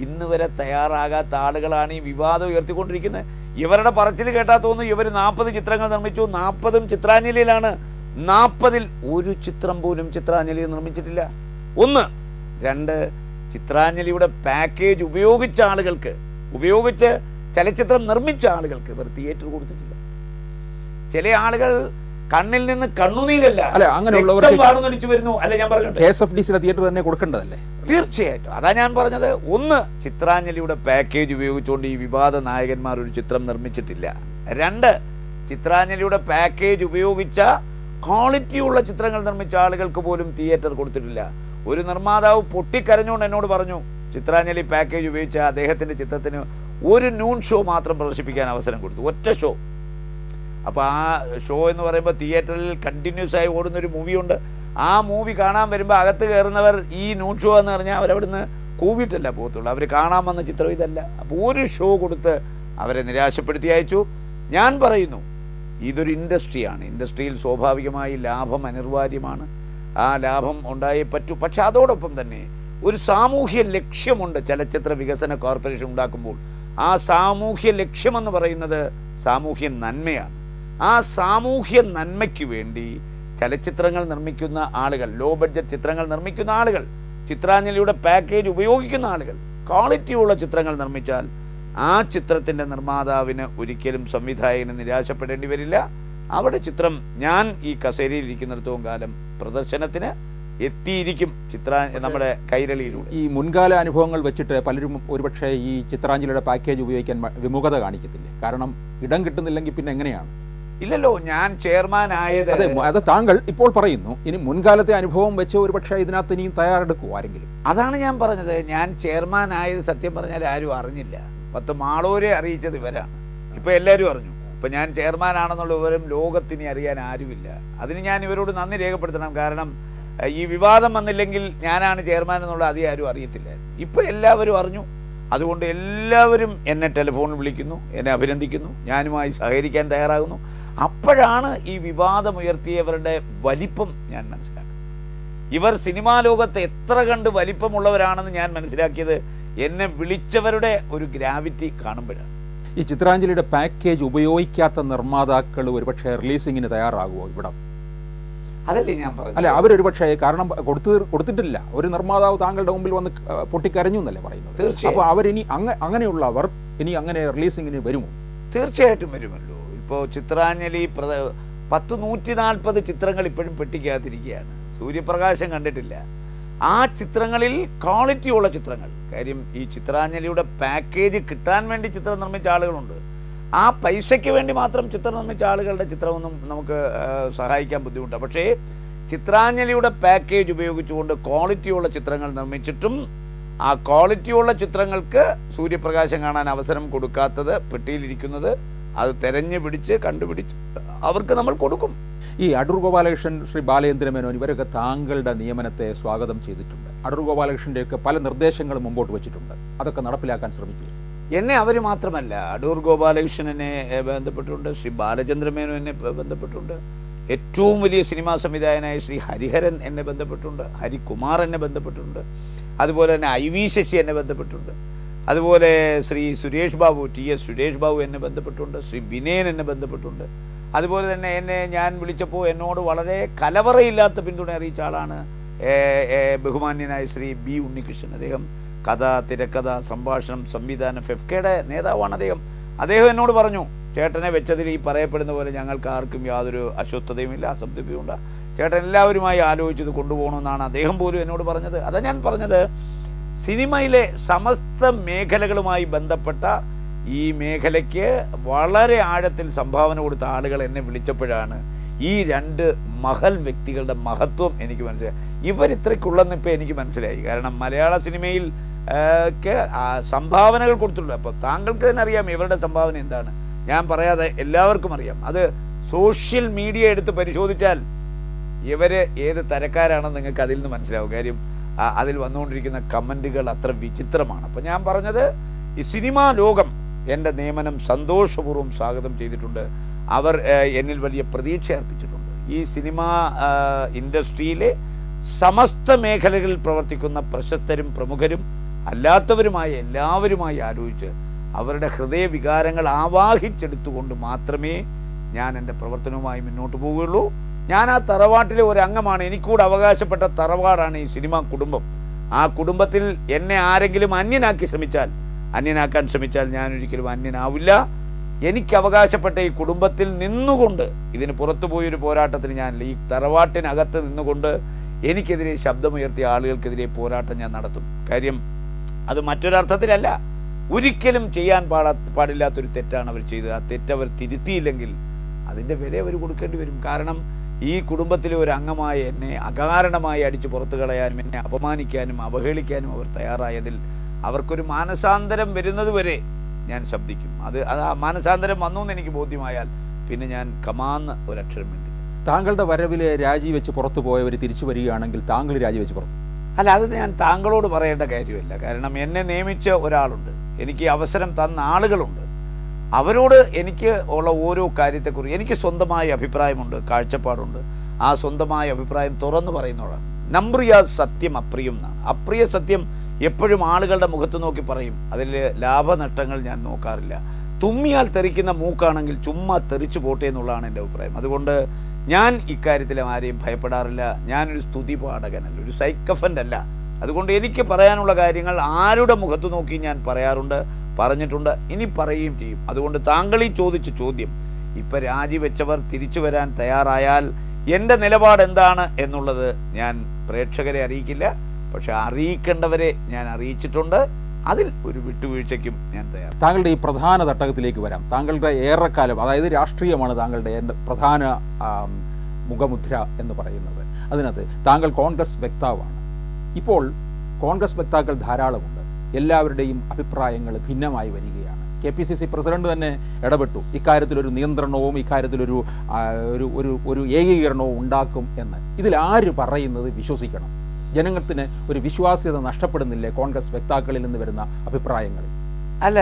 ഇന്ന് വരെ തയ്യാറാകാത്ത ആളുകളാണ് ഈ വിവാദം ഉയർത്തിക്കൊണ്ടിരിക്കുന്നത്. ഇവരുടെ പറച്ചിൽ കേട്ടാ തോന്നുന്നു ഇവർ നാൽപ്പത് ചിത്രങ്ങൾ നിർമ്മിച്ചു. നാൽപ്പതും ചിത്രാഞ്ജലിയിലാണ്. നാൽപ്പതിൽ ഒരു ചിത്രം പോലും ചിത്രാഞ്ജലി നിർമ്മിച്ചിട്ടില്ല. ഒന്ന് രണ്ട് ചിത്രാഞ്ജലിയുടെ പാക്കേജ് ഉപയോഗിച്ച ആളുകൾക്ക് ഉപയോഗിച്ച് ചലച്ചിത്രം നിർമ്മിച്ച ആളുകൾക്ക് ഇവർ തിയേറ്റർ കൊടുത്തിട്ടില്ല. ചില ആളുകൾ കണ്ണിൽ നിന്ന് കണ്ണുനീരല്ല അല്ല, അങ്ങനെയുള്ളവർ വരുന്നു. അല്ല ഞാൻ പറഞ്ഞു കെ എസ് എഫ് ഡി സിയുടെ തിയേറ്റർ തന്നെ കൊടുക്കേണ്ടതല്ലേ? തീർച്ചയായിട്ടും. അതാ ഞാൻ പറഞ്ഞത്. ഒന്ന് ചിത്രാഞ്ജലിയുടെ പാക്കേജ് ഉപയോഗിച്ചുകൊണ്ട് ഈ വിവാദ നായകന്മാർ ഒരു ചിത്രം നിർമ്മിച്ചിട്ടില്ല. രണ്ട് ചിത്രാഞ്ജലിയുടെ പാക്കേജ് ഉപയോഗിച്ച ക്വാളിറ്റിയുള്ള ചിത്രങ്ങൾ നിർമ്മിച്ച ആളുകൾക്ക് പോലും തിയേറ്റർ കൊടുത്തിട്ടില്ല. ഒരു നിർമ്മാതാവ് പൊട്ടിക്കരഞ്ഞുകൊണ്ട് എന്നോട് പറഞ്ഞു ചിത്രാഞ്ജലി പാക്കേജ് ഉപയോഗിച്ച അദ്ദേഹത്തിന്റെ ചിത്രത്തിന് ഒരു നൂൺ ഷോ മാത്രം പ്രദർശിപ്പിക്കാൻ അവസരം കൊടുത്തു. ഒറ്റ ഷോ അപ്പോൾ ആ ഷോ എന്ന് പറയുമ്പോൾ തിയേറ്ററിൽ കണ്ടിന്യൂസ് ആയി ഓടുന്ന ഒരു മൂവിയുണ്ട് ആ മൂവി കാണാൻ വരുമ്പോൾ അകത്ത് കയറുന്നവർ ഈ നൂൺ ഷോ എന്ന് പറഞ്ഞാൽ അവരവിടുന്ന് കൂവിയിട്ടല്ല പോകത്തുള്ളൂ. അവർ കാണാൻ വന്ന ചിത്രം ഇതല്ല. അപ്പോൾ ഒരു ഷോ കൊടുത്ത് അവരെ നിരാശപ്പെടുത്തി അയച്ചു. ഞാൻ പറയുന്നു ഇതൊരു ഇൻഡസ്ട്രിയാണ്. ഇൻഡസ്ട്രിയിൽ സ്വാഭാവികമായി ലാഭം അനിർവാര്യമാണ്. ആ ലാഭം ഉണ്ടായേ പറ്റൂ. പക്ഷെ അതോടൊപ്പം തന്നെ ഒരു സാമൂഹ്യ ലക്ഷ്യമുണ്ട് ചലച്ചിത്ര വികസന കോർപ്പറേഷൻ ഉണ്ടാക്കുമ്പോൾ. ആ സാമൂഹ്യ ലക്ഷ്യമെന്ന് പറയുന്നത് സാമൂഹ്യ നന്മയാണ്. ആ സാമൂഹ്യ നന്മയ്ക്ക് വേണ്ടി ചലച്ചിത്രങ്ങൾ നിർമ്മിക്കുന്ന ആളുകൾ ലോ ബഡ്ജറ്റ് ചിത്രങ്ങൾ നിർമ്മിക്കുന്ന ആളുകൾ ചിത്രാഞ്ജലിയുടെ പാക്കേജ് ഉപയോഗിക്കുന്ന ആളുകൾ ക്വാളിറ്റിയുള്ള ചിത്രങ്ങൾ നിർമ്മിച്ചാൽ ആ ചിത്രത്തിന്റെ നിർമ്മാതാവിന് ഒരിക്കലും സംവിധായകന് നിരാശപ്പെടേണ്ടി വരില്ല. അവിടെ ചിത്രം ഞാൻ ഈ കസേരയിൽ ഇരിക്കുന്നിടത്തോളം കാലം പ്രദർശനത്തിന് എത്തിയിരിക്കും ചിത്ര നമ്മുടെ കൈരളിയിലൂടെ. ഈ മുൻകാല അനുഭവങ്ങൾ വെച്ചിട്ട് പലരും ഒരുപക്ഷെ ഈ ചിത്രാഞ്ജലിയുടെ പാക്കേജ് ഉപയോഗിക്കാൻ വിമുഖത കാണിക്കത്തില്ലേ? കാരണം ഇടം കിട്ടുന്നില്ലെങ്കിൽ പിന്നെ എങ്ങനെയാണ്? ഇല്ലല്ലോ ഞാൻ ചെയർമാൻ ആയത് അതെ അത് താങ്കൾ ഇപ്പോൾ പറയുന്നു. ഇനി മുൻകാലത്തെ അനുഭവം വെച്ച് ഒരു പക്ഷേ ഇതിനകത്ത് ഇനിയും തയ്യാറെടുക്കുമോ ആരെങ്കിലും? അതാണ് ഞാൻ പറഞ്ഞത്. ഞാൻ ചെയർമാൻ ആയത് സത്യം പറഞ്ഞാൽ ആരും അറിഞ്ഞില്ല. പത്ത് മാളൂരെ അറിയിച്ചത് ഇവരാണ്. ഇപ്പൊ എല്ലാവരും അറിഞ്ഞു. ഇപ്പൊ ഞാൻ ചെയർമാൻ ആണെന്നുള്ള വിവരം ലോകത്തിനി അറിയാൻ ആരുമില്ല. അതിന് ഞാൻ ഇവരോട് നന്ദി രേഖപ്പെടുത്തണം. കാരണം ഈ വിവാദം വന്നില്ലെങ്കിൽ ഞാനാണ് ചെയർമാൻ എന്നുള്ള അധികം ആരും അറിയത്തില്ല. ഇപ്പൊ എല്ലാവരും അറിഞ്ഞു. അതുകൊണ്ട് എല്ലാവരും എന്നെ ടെലിഫോണിൽ വിളിക്കുന്നു എന്നെ അഭിനന്ദിക്കുന്നു. ഞാനുമായി സഹകരിക്കാൻ തയ്യാറാകുന്നു. അപ്പോഴാണ് ഈ വിവാദമുയർത്തിയവരുടെ വലിപ്പം ഞാൻ മനസ്സിലാക്കുന്നത്. ഇവർ സിനിമാ ലോകത്ത് എത്ര കണ്ട് വലിപ്പമുള്ളവരാണെന്ന് ഞാൻ മനസ്സിലാക്കിയത് എന്നെ വിളിച്ചവരുടെ ഒരു ഗ്രാവിറ്റി കാണുമ്പോഴാണ്. ഈ ചിത്രാഞ്ജലിയുടെ പാക്കേജ് ഉപയോഗിക്കാത്ത നിർമ്മാതാക്കൾ ഒരുപക്ഷെ റിലീസിങ്ങിന് തയ്യാറാകുമോ ഇവിടെ? അതല്ലേ ഞാൻ പറഞ്ഞു അല്ല അവരൊരുപക്ഷെ കാരണം കൊടുത്തു കൊടുത്തിട്ടില്ല. ഒരു നിർമ്മാതാവ് താങ്കളുടെ മുമ്പിൽ വന്ന് പൊട്ടിക്കരഞ്ഞു എന്നല്ലേ പറയുന്നത്. അപ്പോൾ അവരിനി അങ്ങ അങ്ങനെയുള്ളവർ ഇനി അങ്ങനെ റിലീസിങ്ങിന് വരുമോ? തീർച്ചയായിട്ടും വരുമല്ലോ. ഇപ്പോൾ ചിത്രാഞ്ജലി പ്രദ പത്ത് നൂറ്റി നാൽപ്പത് ചിത്രങ്ങൾ ഇപ്പോഴും പെട്ടിക്കാതിരിക്കുകയാണ് സൂര്യപ്രകാശം കണ്ടിട്ടില്ല. ആ ചിത്രങ്ങളിൽ ക്വാളിറ്റിയുള്ള ചിത്രങ്ങൾ. കാര്യം ഈ ചിത്രാഞ്ജലിയുടെ പാക്കേജ് കിട്ടാൻ വേണ്ടി ചിത്രം നിർമ്മിച്ച ആളുകളുണ്ട്. ആ പൈസയ്ക്ക് വേണ്ടി മാത്രം ചിത്രം നിർമ്മിച്ച ആളുകളുടെ ചിത്രമൊന്നും നമുക്ക് സഹായിക്കാൻ ബുദ്ധിമുട്ടാണ് പക്ഷേ ചിത്രാഞ്ജലിയുടെ പാക്കേജ് ഉപയോഗിച്ചുകൊണ്ട് ക്വാളിറ്റിയുള്ള ചിത്രങ്ങൾ നിർമ്മിച്ചിട്ടും ആ ക്വാളിറ്റിയുള്ള ചിത്രങ്ങൾക്ക് സൂര്യപ്രകാശം കാണാൻ അവസരം കൊടുക്കാത്തത് പെട്ടിയിലിരിക്കുന്നത് അത് തെരഞ്ഞു പിടിച്ച് കണ്ടുപിടിച്ച് അവർക്ക് നമ്മൾ കൊടുക്കും. ഈ അടൂർ ഗോപാലകൃഷ്ണൻ ശ്രീ ബാലചന്ദ്ര മേനോൻ ഇവരൊക്കെ താങ്കളുടെ നിയമനത്തെ സ്വാഗതം ചെയ്തിട്ടുണ്ട്. അടൂർ ഗോപാലകൃഷ്ണന്റെയൊക്കെ പല നിർദ്ദേശങ്ങളും മുമ്പോട്ട് വെച്ചിട്ടുണ്ട്. അതൊക്കെ നടപ്പിലാക്കാൻ ശ്രമിച്ചു എന്നെ അവർ മാത്രമല്ല അടൂർ ഗോപാലകൃഷ്ണനെ ബന്ധപ്പെട്ടിട്ടുണ്ട് ശ്രീ ബാലചന്ദ്ര മേനോനെ ബന്ധപ്പെട്ടുണ്ട് ബന്ധപ്പെട്ടിട്ടുണ്ട്. ഏറ്റവും വലിയ സിനിമാ സംവിധായകനായ ശ്രീ ഹരിഹരൻ എന്നെ ബന്ധപ്പെട്ടിട്ടുണ്ട് ഹരികുമാർ എന്നെ ബന്ധപ്പെട്ടിട്ടുണ്ട്. അതുപോലെ തന്നെ ഐ വി ശശി എന്നെ ബന്ധപ്പെട്ടിട്ടുണ്ട്. അതുപോലെ ശ്രീ സുരേഷ് ബാബു ടി എസ് സുരേഷ് ബാബു എന്നെ ബന്ധപ്പെട്ടുണ്ട് ശ്രീ വിനയൻ എന്നെ ബന്ധപ്പെട്ടുണ്ട്. അതുപോലെ തന്നെ എന്നെ ഞാൻ വിളിച്ചപ്പോൾ എന്നോട് വളരെ കലവറയില്ലാത്ത പിന്തുണ അറിയിച്ച ആളാണ് ബഹുമാന്യനായ ശ്രീ ബി ഉണ്ണികൃഷ്ണൻ. അദ്ദേഹം കഥ തിരക്കഥ സംഭാഷണം സംവിധാനം ഫെഫ്കയുടെ നേതാവാണ് അദ്ദേഹം. അദ്ദേഹം എന്നോട് പറഞ്ഞു ചേട്ടനെ വെച്ചതിൽ ഈ പറയപ്പെടുന്ന പോലെ ഞങ്ങൾക്ക് ആർക്കും യാതൊരു അസ്വസ്ഥതയുമില്ല അസംതൃപ്തിയുമില്ല. ചേട്ടൻ എല്ലാവരുമായി ആലോചിച്ചത് കൊണ്ടുപോകണമെന്നാണ് അദ്ദേഹം പോലും എന്നോട് പറഞ്ഞത്. അതാ ഞാൻ പറഞ്ഞത് സിനിമയിലെ സമസ്ത മേഖലകളുമായി ബന്ധപ്പെട്ട ഈ മേഖലയ്ക്ക് വളരെ ആഴത്തിൽ സംഭാവന കൊടുത്ത ആളുകൾ എന്നെ വിളിച്ചപ്പോഴാണ് ഈ രണ്ട് മഹൽ വ്യക്തികളുടെ മഹത്വം എനിക്ക് മനസ്സിലായി. ഇവർ ഇത്രയ്ക്കുള്ളെന്ന് ഇപ്പോൾ എനിക്ക് മനസ്സിലായി. കാരണം മലയാള സിനിമയിൽ ഒക്കെ ക്ക് സംഭാവനകൾ കൊടുത്തിട്ടുണ്ട്. അപ്പോൾ താങ്കൾക്ക് തന്നെ അറിയാം ഇവരുടെ സംഭാവന എന്താണ്. ഞാൻ പറയാതെ എല്ലാവർക്കും അറിയാം. അത് സോഷ്യൽ മീഡിയ എടുത്ത് പരിശോധിച്ചാൽ ഇവർ ഏത് തരക്കാരാണെന്ന് നിങ്ങൾക്ക് അതിൽ നിന്ന് മനസ്സിലാവും. കാര്യം അതിൽ വന്നുകൊണ്ടിരിക്കുന്ന കമന്റുകൾ അത്ര വിചിത്രമാണ്. അപ്പം ഞാൻ പറഞ്ഞത് ഈ സിനിമാ ലോകം എന്റെ നിയമനം സന്തോഷപൂർവം സ്വാഗതം ചെയ്തിട്ടുണ്ട്. അവർ എന്നിൽ വലിയ പ്രതീക്ഷ അർപ്പിച്ചിട്ടുണ്ട്. ഈ സിനിമാ ഇൻഡസ്ട്രിയിലെ സമസ്ത മേഖലകളിൽ പ്രവർത്തിക്കുന്ന പ്രശസ്തരും പ്രമുഖരും അല്ലാത്തവരുമായ എല്ലാവരുമായി ആലോചിച്ച് അവരുടെ ഹൃദയവികാരങ്ങൾ ആവാഹിച്ചെടുത്തുകൊണ്ട് മാത്രമേ ഞാൻ എന്റെ പ്രവർത്തനവുമായി മുന്നോട്ട് പോവുകയുള്ളൂ. ഞാൻ ആ തറവാട്ടിലെ ഒരു അംഗമാണ്. എനിക്കൂടെ അവകാശപ്പെട്ട തറവാടാണ് ഈ സിനിമാ കുടുംബം. ആ കുടുംബത്തിൽ എന്നെ ആരെങ്കിലും അന്യനാക്കി ശ്രമിച്ചാൽ അന്യനാക്കാൻ ശ്രമിച്ചാൽ ഞാൻ ഒരിക്കലും അന്യനാവില്ല. എനിക്ക് അവകാശപ്പെട്ട ഈ കുടുംബത്തിൽ നിന്നുകൊണ്ട് ഇതിന് പുറത്തു പോയൊരു പോരാട്ടത്തിന് ഞാൻ ഈ തറവാട്ടിനകത്ത് നിന്നുകൊണ്ട് എനിക്കെതിരെ ശബ്ദമുയർത്തിയ ആളുകൾക്കെതിരെ പോരാട്ടം ഞാൻ നടത്തും. കാര്യം അത് മറ്റൊരർത്ഥത്തിലല്ല. ഒരിക്കലും ചെയ്യാൻ പാടാ പാടില്ലാത്തൊരു തെറ്റാണ് അവർ ചെയ്തത്. ആ തെറ്റ് അവർ തിരുത്തിയില്ലെങ്കിൽ അതിന്റെ വില അവർ കൊടുക്കേണ്ടി വരും. കാരണം ഈ കുടുംബത്തിലെ ഒരു അംഗമായ എന്നെ അകാരണമായി അടിച്ച് പുറത്തു കളയാനും എന്നെ അപമാനിക്കാനും അവഹേളിക്കാനും അവർ തയ്യാറായതിൽ അവർക്കൊരു മാനസാന്തരം വരുന്നതുവരെ ഞാൻ ശബ്ദിക്കും. അത് അത് ആ മാനസാന്തരം വന്നു എന്ന് എനിക്ക് ബോധ്യമായാൽ പിന്നെ ഞാൻ കമാന്ന് ഒരക്ഷരം വേണ്ടി താങ്കളുടെ വരവിൽ രാജിവെച്ച് പുറത്തു പോയവർ തിരിച്ചു വരികയാണെങ്കിൽ താങ്കൾ രാജിവെച്ച് പുറത്തു അല്ല അത് ഞാൻ താങ്കളോട് പറയേണ്ട കാര്യമല്ല. കാരണം എന്നെ നിയമിച്ച ഒരാളുണ്ട്. എനിക്ക് അവസരം തന്ന ആളുകളുണ്ട്. അവരോട് എനിക്ക് ഉള്ള ഓരോ കാര്യത്തെക്കുറിച്ച് എനിക്ക് സ്വന്തമായ അഭിപ്രായമുണ്ട് കാഴ്ചപ്പാടുണ്ട്. ആ സ്വന്തമായ അഭിപ്രായം തുറന്നു പറയുന്നതാണ് നമ്പ്രിയ സത്യം അപ്രിയം എന്നാണ് അപ്രിയ സത്യം എപ്പോഴും ആളുകളുടെ മുഖത്ത് നോക്കി പറയും. അതിൽ ലാഭനഷ്ടങ്ങൾ ഞാൻ നോക്കാറില്ല. തുമ്മിയാൽ തെറിക്കുന്ന മൂക്കാണെങ്കിൽ ചുമ്മാ തെറിച്ചു പോട്ടെ എന്നുള്ളതാണ് എന്റെ അഭിപ്രായം. അതുകൊണ്ട് ഞാൻ ഇക്കാര്യത്തിൽ ആരെയും ഭയപ്പെടാറില്ല. ഞാനൊരു സ്തുതി പാഠകനല്ല ഒരു സൈക്കഫന്റ് അല്ല അതുകൊണ്ട് എനിക്ക് പറയാനുള്ള കാര്യങ്ങൾ ആരുടെ മുഖത്ത് നോക്കി ഞാൻ പറയാറുണ്ട്? പറഞ്ഞിട്ടുണ്ട്. ഇനി പറയുകയും ചെയ്യും. അതുകൊണ്ട് താങ്കൾ ഈ ചോദിച്ച ചോദ്യം ഇപ്പം രാജിവെച്ചവർ തിരിച്ചു വരാൻ തയ്യാറായാൽ എന്റെ നിലപാട് എന്താണ് എന്നുള്ളത് ഞാൻ പ്രേക്ഷകരെ അറിയിക്കില്ല. പക്ഷെ അറിയിക്കേണ്ടവരെ ഞാൻ അറിയിച്ചിട്ടുണ്ട്. അതിൽ ഒരു വിട്ടുവീഴ്ചയ്ക്കും ഞാൻ തയ്യാർ താങ്കളുടെ ഈ പ്രധാന തട്ടകത്തിലേക്ക് വരാം. താങ്കളുടെ ഏറെക്കാലം അതായത് രാഷ്ട്രീയമാണ് താങ്കളുടെ എന്റെ പ്രധാന മുഖമുദ്ര എന്ന് പറയുന്നത്. അതിനകത്ത് താങ്കൾ കോൺഗ്രസ് വക്താവാണ്. ഇപ്പോൾ കോൺഗ്രസ് വക്താക്കൾ ധാരാളമുണ്ട്. എല്ലാവരുടെയും അഭിപ്രായങ്ങൾ ഭിന്നമായി വരികയാണ്. K P C C president തന്നെ ഇടപെട്ടു. ഇക്കാര്യത്തിലൊരു നിയന്ത്രണവും ഇക്കാര്യത്തിലൊരു ഒരു ഒരു ഒരു ഏകീകരണവും ഉണ്ടാക്കും എന്ന്. ഇതിൽ ആര് പറയുന്നത് വിശ്വസിക്കണം. ജനങ്ങൾക്ക് ഒരു വിശ്വാസ്യത നഷ്ടപ്പെടുന്നില്ലേ കോൺഗ്രസ് വക്താക്കളിൽ നിന്ന് വരുന്ന അഭിപ്രായങ്ങൾ അല്ല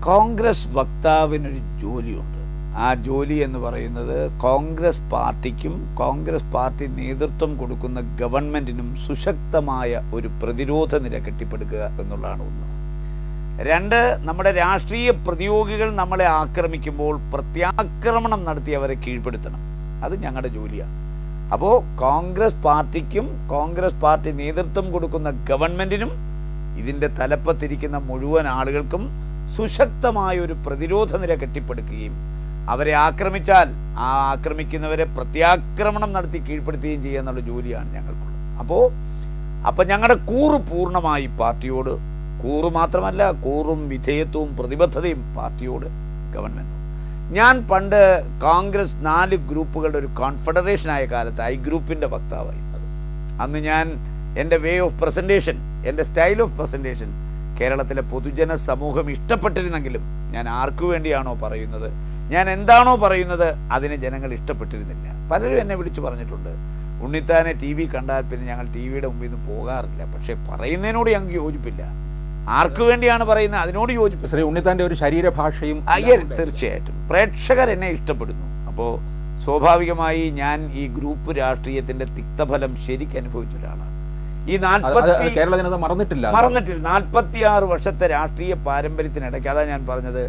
കോൺഗ്രസ് വക്താവിനൊരു ജോലിയുണ്ട്. ആ ജോലി എന്ന് പറയുന്നത് കോൺഗ്രസ് പാർട്ടിക്കും കോൺഗ്രസ് പാർട്ടി നേതൃത്വം കൊടുക്കുന്ന ഗവൺമെന്റിനും സുശക്തമായ ഒരു പ്രതിരോധ നിര കെട്ടിപ്പടുക്കുക എന്നുള്ളതാണ് ഒന്ന്. രണ്ട് നമ്മുടെ രാഷ്ട്രീയ പ്രതിയോഗികൾ നമ്മളെ ആക്രമിക്കുമ്പോൾ പ്രത്യാക്രമണം നടത്തി അവരെ കീഴ്പ്പെടുത്തണം. അത് ഞങ്ങളുടെ ജോലിയാണ്. അപ്പോൾ കോൺഗ്രസ് പാർട്ടിക്കും കോൺഗ്രസ് പാർട്ടി നേതൃത്വം കൊടുക്കുന്ന ഗവൺമെന്റിനും ഇതിന്റെ തലപ്പത്തിരിക്കുന്ന മുഴുവൻ ആളുകൾക്കും സുശക്തമായ ഒരു പ്രതിരോധ നിര കെട്ടിപ്പടുക്കുകയും അവരെ ആക്രമിച്ചാൽ ആ ആക്രമിക്കുന്നവരെ പ്രത്യാക്രമണം നടത്തി കീഴ്പ്പെടുത്തുകയും ചെയ്യുക എന്നുള്ള ജോലിയാണ് ഞങ്ങൾക്കുള്ളത്. അപ്പോൾ അപ്പം ഞങ്ങളുടെ കൂറ് പൂർണമായി പാർട്ടിയോട് കൂറ് മാത്രമല്ല കൂറും വിധേയത്വവും പ്രതിബദ്ധതയും പാർട്ടിയോട് ഗവൺമെന്റ് ഞാൻ പണ്ട് കോൺഗ്രസ് നാല് ഗ്രൂപ്പുകളുടെ ഒരു കോൺഫെഡറേഷനായ കാലത്ത് ഐ ഗ്രൂപ്പിന്റെ വക്താവായി അന്ന് ഞാൻ എന്റെ വേ ഓഫ് പ്രസന്റേഷൻ എന്റെ സ്റ്റൈൽ ഓഫ് പ്രസന്റേഷൻ കേരളത്തിലെ പൊതുജന സമൂഹം ഇഷ്ടപ്പെട്ടിരുന്നെങ്കിലും ഞാൻ ആർക്കു വേണ്ടിയാണോ പറയുന്നത് ഞാൻ എന്താണോ പറയുന്നത് അതിനെ ജനങ്ങൾ ഇഷ്ടപ്പെട്ടിരുന്നില്ല. പലരും എന്നെ വിളിച്ചു പറഞ്ഞിട്ടുണ്ട്. ഉണ്ണിത്താനെ ടി വി കണ്ടാൽ പിന്നെ ഞങ്ങൾ ടി വിയുടെ മുമ്പിൽ നിന്ന് പോകാറില്ല. പക്ഷേ പറയുന്നതിനോട് ഞങ്ങൾക്ക് യോജിപ്പില്ല. ആർക്കു വേണ്ടിയാണ് പറയുന്നത്? അതിനോട് യോജിപ്പ് ശ്രീ ഉണ്ണിത്താന്റെ ഒരു ശരീരഭാഷയും തീർച്ചയായിട്ടും. പ്രേക്ഷകർ എന്നെ ഇഷ്ടപ്പെടുന്നു. അപ്പോൾ സ്വാഭാവികമായി ഞാൻ ഈ ഗ്രൂപ്പ് രാഷ്ട്രീയത്തിന്റെ തിക്തഫലം ശരിക്കും അനുഭവിച്ച ഒരാളാണ്. ഈ നാൽപ്പത്തി കേരള ജനത മറന്നിട്ടില്ല. മറന്നിട്ടില്ല. നാൽപ്പത്തിയാറ് വർഷത്തെ രാഷ്ട്രീയ പാരമ്പര്യത്തിനിടയ്ക്ക് അതാ ഞാൻ പറഞ്ഞത്.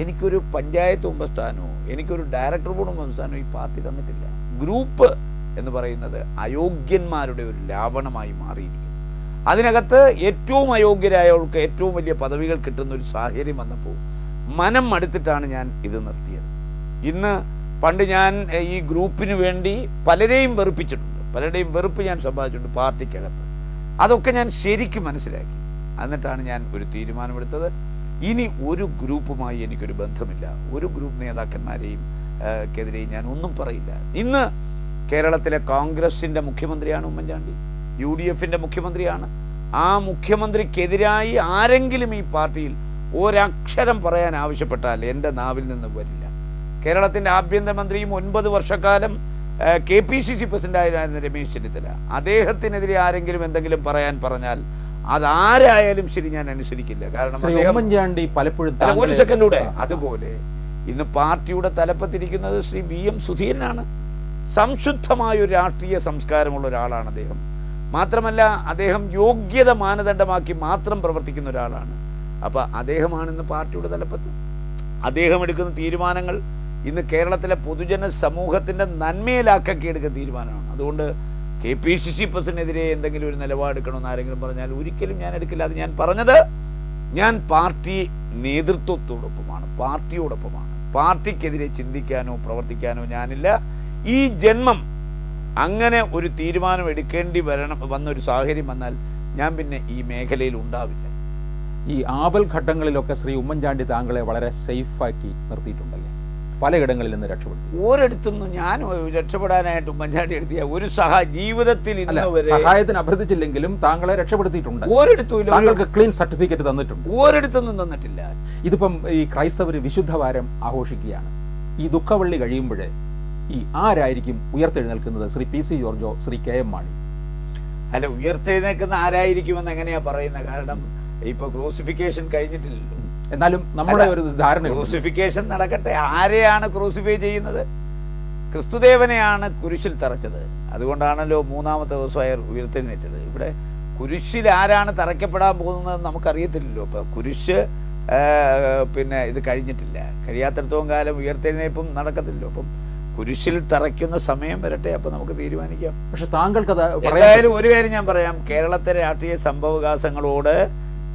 എനിക്കൊരു പഞ്ചായത്ത് മുമ്പ് സ്ഥാനമോ എനിക്കൊരു ഡയറക്ടർ ബോർഡ് മുമ്പ് സ്ഥാനമോ ഈ പാർട്ടി തന്നിട്ടില്ല. ഗ്രൂപ്പ് എന്ന് പറയുന്നത് അയോഗ്യന്മാരുടെ ഒരു ലാവണമായി മാറിയിരിക്കുന്നു. അതിനകത്ത് ഏറ്റവും അയോഗ്യരായവർക്ക് ഏറ്റവും വലിയ പദവികൾ കിട്ടുന്ന ഒരു സാഹചര്യം വന്നപ്പോൾ മനം മടുത്തിട്ടാണ് ഞാൻ ഇത് നിർത്തിയത്. ഇന്ന് പണ്ട് ഞാൻ ഈ ഗ്രൂപ്പിന് വേണ്ടി പലരെയും വെറുപ്പിച്ചിട്ടുണ്ട്. പലരുടെയും വെറുപ്പ് ഞാൻ സമ്പാദിച്ചിട്ടുണ്ട് പാർട്ടിക്കകത്ത്. അതൊക്കെ ഞാൻ ശരിക്കും മനസ്സിലാക്കി. എന്നിട്ടാണ് ഞാൻ ഒരു തീരുമാനമെടുത്തത്. ഇനി ഒരു ഗ്രൂപ്പുമായി എനിക്കൊരു ബന്ധമില്ല. ഒരു ഗ്രൂപ്പ് നേതാക്കന്മാരെയും ക്കെതിരെ ഞാൻ ഒന്നും പറയില്ല. ഇന്ന് കേരളത്തിലെ കോൺഗ്രസിന്റെ മുഖ്യമന്ത്രിയാണ് ഉമ്മൻചാണ്ടി. യു ഡി എഫിന്റെ മുഖ്യമന്ത്രിയാണ്. ആ മുഖ്യമന്ത്രിക്കെതിരായി ആരെങ്കിലും ഈ പാർട്ടിയിൽ ഒരക്ഷരം പറയാൻ ആവശ്യപ്പെട്ടാൽ എന്റെ നാവിൽ നിന്ന് വരില്ല. കേരളത്തിന്റെ ആഭ്യന്തരമന്ത്രിയും ഒൻപത് വർഷക്കാലം കെ പി സി സി പ്രസിഡന്റായിരുന്ന രമേശ് ചെന്നിത്തല. അദ്ദേഹത്തിനെതിരെ ആരെങ്കിലും എന്തെങ്കിലും പറയാൻ പറഞ്ഞാൽ അതാരായാലും ശരി ഞാൻ അനുസരിക്കില്ല. കാരണം ഉമ്മൻചാണ്ടി പലപ്പോഴും ഒരു സെക്കൻഡൂടെ അതുപോലെ ഇന്ന് പാർട്ടിയുടെ തലപ്പത്തിരിക്കുന്നത് ശ്രീ വി എം സുധീരനാണ്. സംശുദ്ധമായ ഒരു രാഷ്ട്രീയ സംസ്കാരമുള്ള ഒരാളാണ് അദ്ദേഹം. മാത്രമല്ല അദ്ദേഹം യോഗ്യത മാനദണ്ഡമാക്കി മാത്രം പ്രവർത്തിക്കുന്ന ഒരാളാണ്. അപ്പൊ അദ്ദേഹമാണ് ഇന്ന് പാർട്ടിയുടെ തലപ്പത്ത്. അദ്ദേഹം എടുക്കുന്ന തീരുമാനങ്ങൾ ഇന്ന് കേരളത്തിലെ പൊതുജന സമൂഹത്തിന്റെ നന്മയിലാക്കൊക്കെ എടുക്കുന്ന തീരുമാനമാണ്. അതുകൊണ്ട് കെ പി സി സി പ്രസിഡന്റിനെതിരെ എന്തെങ്കിലും ഒരു നിലപാടെടുക്കണമെന്ന് ആരെങ്കിലും പറഞ്ഞാൽ ഒരിക്കലും ഞാൻ എടുക്കില്ല. അത് ഞാൻ പറഞ്ഞത് ഞാൻ പാർട്ടി നേതൃത്വത്തോടൊപ്പമാണ് പാർട്ടിയോടൊപ്പമാണ്. പാർട്ടിക്കെതിരെ ചിന്തിക്കാനോ പ്രവർത്തിക്കാനോ ഞാനില്ല. ഈ ജന്മം അങ്ങനെ ഒരു തീരുമാനം എടുക്കേണ്ടി വരണം വന്നൊരു സാഹചര്യം വന്നാൽ ഞാൻ പിന്നെ ഈ മേഖലയിൽ ഉണ്ടാവില്ല. ഈ ആപൽ ഘട്ടങ്ങളിലൊക്കെ ശ്രീ ഉമ്മൻചാണ്ടി താങ്കളെ വളരെ സേഫാക്കി നിർത്തിയിട്ടുണ്ടല്ലേ പലയിടങ്ങളിൽ നിന്ന് രക്ഷപ്പെടുത്തി ഒരിടത്തുനിന്നും ഞാൻ രക്ഷപ്പെടാനായിട്ട് ഉമ്മൻചാണ്ടി എടുത്തിയ ഒരു സഹ ജീവിതത്തിൽ സഹായത്തിന് അഭ്യർത്ഥിച്ചില്ലെങ്കിലും താങ്കളെ രക്ഷപ്പെടുത്തിയിട്ടുണ്ട്. ഒരിടത്തും താങ്കൾക്ക് ക്ലീൻ സർട്ടിഫിക്കറ്റ് തന്നിട്ടുണ്ട്. ഒരിടത്തൊന്നും തന്നിട്ടില്ല. ഇതിപ്പം ഈ ക്രൈസ്തവർ വിശുദ്ധവാരം ആഘോഷിക്കുകയാണ്. ഈ ദുഃഖവള്ളി കഴിയുമ്പോഴേ ഈ ആരായിരിക്കും ഉയർത്തെഴുന്നേൽക്കുന്നത്? ശ്രീ പി സി ജോർജോ ശ്രീ കെ എം മാണി. അല്ല ഉയർത്തെഴുന്നേൽക്കുന്ന ആരായിരിക്കുമെന്ന് എങ്ങനെയാ പറയുന്നത്? കാരണം ഇപ്പൊ ക്രൂസിഫിക്കേഷൻ കഴിഞ്ഞിട്ടില്ലല്ലോ. എന്നാലും നമ്മുടെ ഒരു ധാരണ ക്രൂസിഫിക്കേഷൻ നടക്കട്ടെ. ആരെയാണ് ക്രൂസിഫൈ ചെയ്യുന്നത്? ക്രിസ്തുദേവനെയാണ് കുരിശിൽ തറച്ചത്. അതുകൊണ്ടാണല്ലോ മൂന്നാമത്തെ ദിവസം അയാൾ ഉയർത്തെഴുന്നേറ്റത്. ഇവിടെ കുരിശിൽ ആരാണ് തറയ്ക്കപ്പെടാൻ പോകുന്നത് നമുക്കറിയത്തില്ലല്ലോ. ഇപ്പൊ കുരിശ് പിന്നെ ഇത് കഴിഞ്ഞിട്ടില്ല. കഴിയാത്തടത്തോളം കാലം ഉയർത്തെഴുന്നേൽപ്പും നടക്കത്തില്ലല്ലോ. അപ്പം കുരിശിൽ തറയ്ക്കുന്ന സമയം വരട്ടെ. അപ്പൊ നമുക്ക് തീരുമാനിക്കാം. പക്ഷെ താങ്കൾക്ക് എന്തായാലും ഒരു കാര്യം ഞാൻ പറയാം. കേരളത്തിലെ രാഷ്ട്രീയ സംഭവവികാസങ്ങളോട്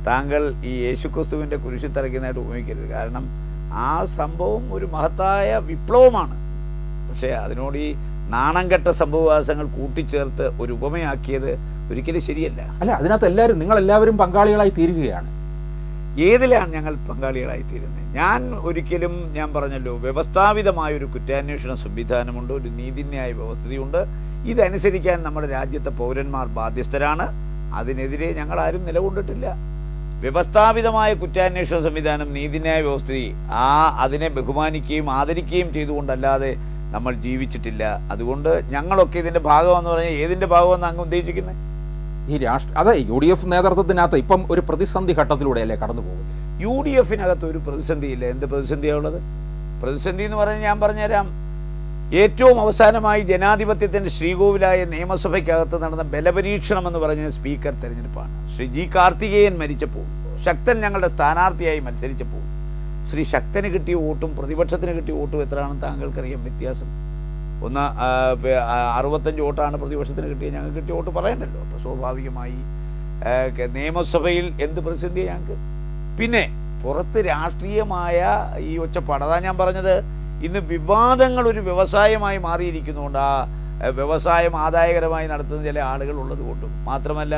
താങ്കൾ ഈ യേശുക്രിസ്തുവിന്റെ കുരിശി തറയ്ക്കുന്നതായിട്ട് ഉപയോഗിക്കരുത് കാരണം ആ സംഭവം ഒരു മഹത്തായ വിപ്ലവമാണ്. പക്ഷേ അതിനോട് ഈ നാണം കെട്ട സംഭവവികാസങ്ങൾ കൂട്ടിച്ചേർത്ത് ഒരു ഉപമയാക്കിയത് ഒരിക്കലും ശരിയല്ല. അല്ല അതിനകത്ത് എല്ലാവരും നിങ്ങൾ എല്ലാവരും പങ്കാളികളായി തീരുകയാണ്. ഏതിലാണ് ഞങ്ങൾ പങ്കാളികളായി തീരുന്നത്? ഞാൻ ഒരിക്കലും ഞാൻ പറഞ്ഞല്ലോ വ്യവസ്ഥാപിതമായ ഒരു കുറ്റാന്വേഷണ സംവിധാനമുണ്ട് ഒരു നീതിന്യായ വ്യവസ്ഥയുണ്ട് ഇതനുസരിക്കാൻ നമ്മുടെ രാജ്യത്തെ പൗരന്മാർ ബാധ്യസ്ഥരാണ്. അതിനെതിരെ ഞങ്ങൾ ആരും നിലകൊണ്ടിട്ടില്ല. വ്യവസ്ഥാപിതമായ കുറ്റാന്വേഷണ സംവിധാനം നീതിന്യായ വ്യവസ്ഥയെ ആ അതിനെ ബഹുമാനിക്കുകയും ആദരിക്കുകയും ചെയ്തുകൊണ്ടല്ലാതെ നമ്മൾ ജീവിച്ചിട്ടില്ല. അതുകൊണ്ട് ഞങ്ങളൊക്കെ ഇതിന്റെ ഭാഗമെന്ന് പറഞ്ഞാൽ ഏതിന്റെ ഭാഗമെന്ന് അങ്ങ് ഉദ്ദേശിക്കുന്നത് ഈ രാഷ്ട്ര അതെ യു ഡി എഫ് നേതൃത്വത്തിനകത്ത് ഇപ്പം ഒരു പ്രതിസന്ധി ഘട്ടത്തിലൂടെയല്ലേ കടന്നു പോകുന്നത് യു ഡി എഫിനകത്ത് ഒരു പ്രതിസന്ധിയില്ല. എന്ത് പ്രതിസന്ധിയാണ് ഉള്ളത്? പ്രതിസന്ധി എന്ന് പറഞ്ഞാൽ ഞാൻ പറഞ്ഞുതരാം. ഏറ്റവും അവസാനമായി ജനാധിപത്യത്തിന്റെ ശ്രീകോവിലായ നിയമസഭയ്ക്കകത്ത് നടന്ന ബലപരീക്ഷണം എന്ന് പറഞ്ഞ സ്പീക്കർ തെരഞ്ഞെടുപ്പാണ്. ശ്രീ ജി കാർത്തികേയൻ മരിച്ചപ്പോൾ ശക്തൻ ഞങ്ങളുടെ സ്ഥാനാർത്ഥിയായി മത്സരിച്ചപ്പോൾ ശ്രീ ശക്തന് കിട്ടിയ വോട്ടും പ്രതിപക്ഷത്തിന് കിട്ടിയ വോട്ടും എത്രയാണെന്ന് താങ്കൾക്കറിയാം വ്യത്യാസം? ഒന്ന് അറുപത്തഞ്ച് വോട്ടാണ് പ്രതിപക്ഷത്തിന് കിട്ടിയ ഞങ്ങൾക്ക് കിട്ടിയ വോട്ട് പറയണ്ടല്ലോ. അപ്പോൾ സ്വാഭാവികമായി നിയമസഭയിൽ എന്ത് പ്രതിസന്ധിയാണ് ഞങ്ങൾക്ക്? പിന്നെ പുറത്ത് രാഷ്ട്രീയമായ ഈ ഒച്ചപ്പാട് അതാ ഞാൻ പറഞ്ഞത് ഇന്ന് വിവാദങ്ങൾ ഒരു വ്യവസായമായി മാറിയിരിക്കുന്നതുകൊണ്ട് ആ വ്യവസായം ആദായകരമായി നടത്തുന്ന ചില ആളുകൾ ഉള്ളത് കൊണ്ടും. മാത്രമല്ല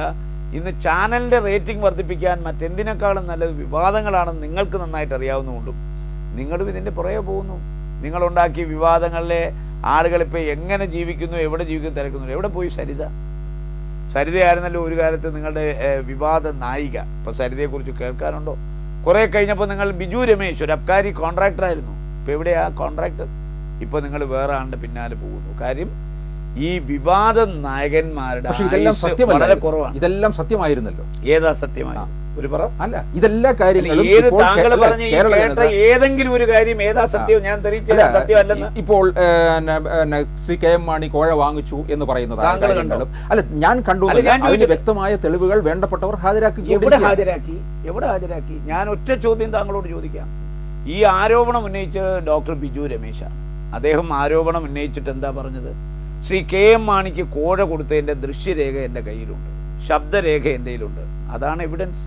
ഇന്ന് ചാനലിന്റെ റേറ്റിംഗ് വർദ്ധിപ്പിക്കാൻ മറ്റെന്തിനേക്കാളും നല്ലത് വിവാദങ്ങളാണെന്ന് നിങ്ങൾക്ക് നന്നായിട്ട് അറിയാവുന്നതുകൊണ്ടും നിങ്ങളും ഇതിന്റെ പുറകെ പോകുന്നു. നിങ്ങളുണ്ടാക്കിയ വിവാദങ്ങളിലെ ആളുകളിപ്പോൾ എങ്ങനെ ജീവിക്കുന്നു എവിടെ ജീവിക്കുന്നു തിരക്കുന്നു എവിടെ പോയി സരിത? സരിതയായിരുന്നല്ലോ ഒരു കാലത്ത് നിങ്ങളുടെ വിവാദ നായിക. ഇപ്പോൾ സരിതയെക്കുറിച്ച് കേൾക്കാനുണ്ടോ? കുറേ കഴിഞ്ഞപ്പോൾ നിങ്ങൾ ബിജു രമേശ് ഒരു അബ്കാരി കോൺട്രാക്ടർ ഇപ്പൊ എവിടെയാ കോൺട്രാക്ടർ ഇപ്പൊ നിങ്ങൾ വേറെ ആളുടെ പിന്നാലെ പോകുന്നു. കാര്യം ഈ വിവാദ നായകന്മാരുടെ ഇതെല്ലാം വളരെ കുറവാണ്. ഇതെല്ലാം സത്യമായിരുന്നല്ലോ. ഏതാ സത്യമായി ഒരു പറ. അല്ല ഇതെല്ലാ കാര്യങ്ങളും ഏത് താങ്കൾ പറഞ്ഞ കേട്ട ഏതെങ്കിലും ഒരു കാര്യം ഏതാ സത്യം? ഞാൻ സത്യമല്ലെന്ന്. ഇപ്പോൾ ശ്രീ കെ എം മാണി കോഴ വാങ്ങിച്ചു എന്ന് പറയുന്നത് താങ്കൾ കണ്ടോ? അല്ല ഞാൻ കണ്ടു അതിന് വ്യക്തമായ തെളിവുകൾ വേണ്ടപ്പെട്ടവർ ഹാജരാക്കി എവിടെ ഹാജരാക്കി? എവിടെ ഹാജരാക്കി? ഞാൻ ഒറ്റ ചോദ്യം താങ്കളോട് ചോദിക്കാം. ഈ ആരോപണം ഉന്നയിച്ചത് ഡോക്ടർ ബിജു രമേശാണ്. അദ്ദേഹം ആരോപണം ഉന്നയിച്ചിട്ട് എന്താ പറഞ്ഞത്? ശ്രീ കെ എം മാണിക്ക് കോഴ കൊടുത്തതിന്റെ ദൃശ്യരേഖ എന്റെ കയ്യിലുണ്ട്. ശബ്ദരേഖ എന്റെ കയ്യിലുണ്ട്. അതാണ് എവിഡൻസ്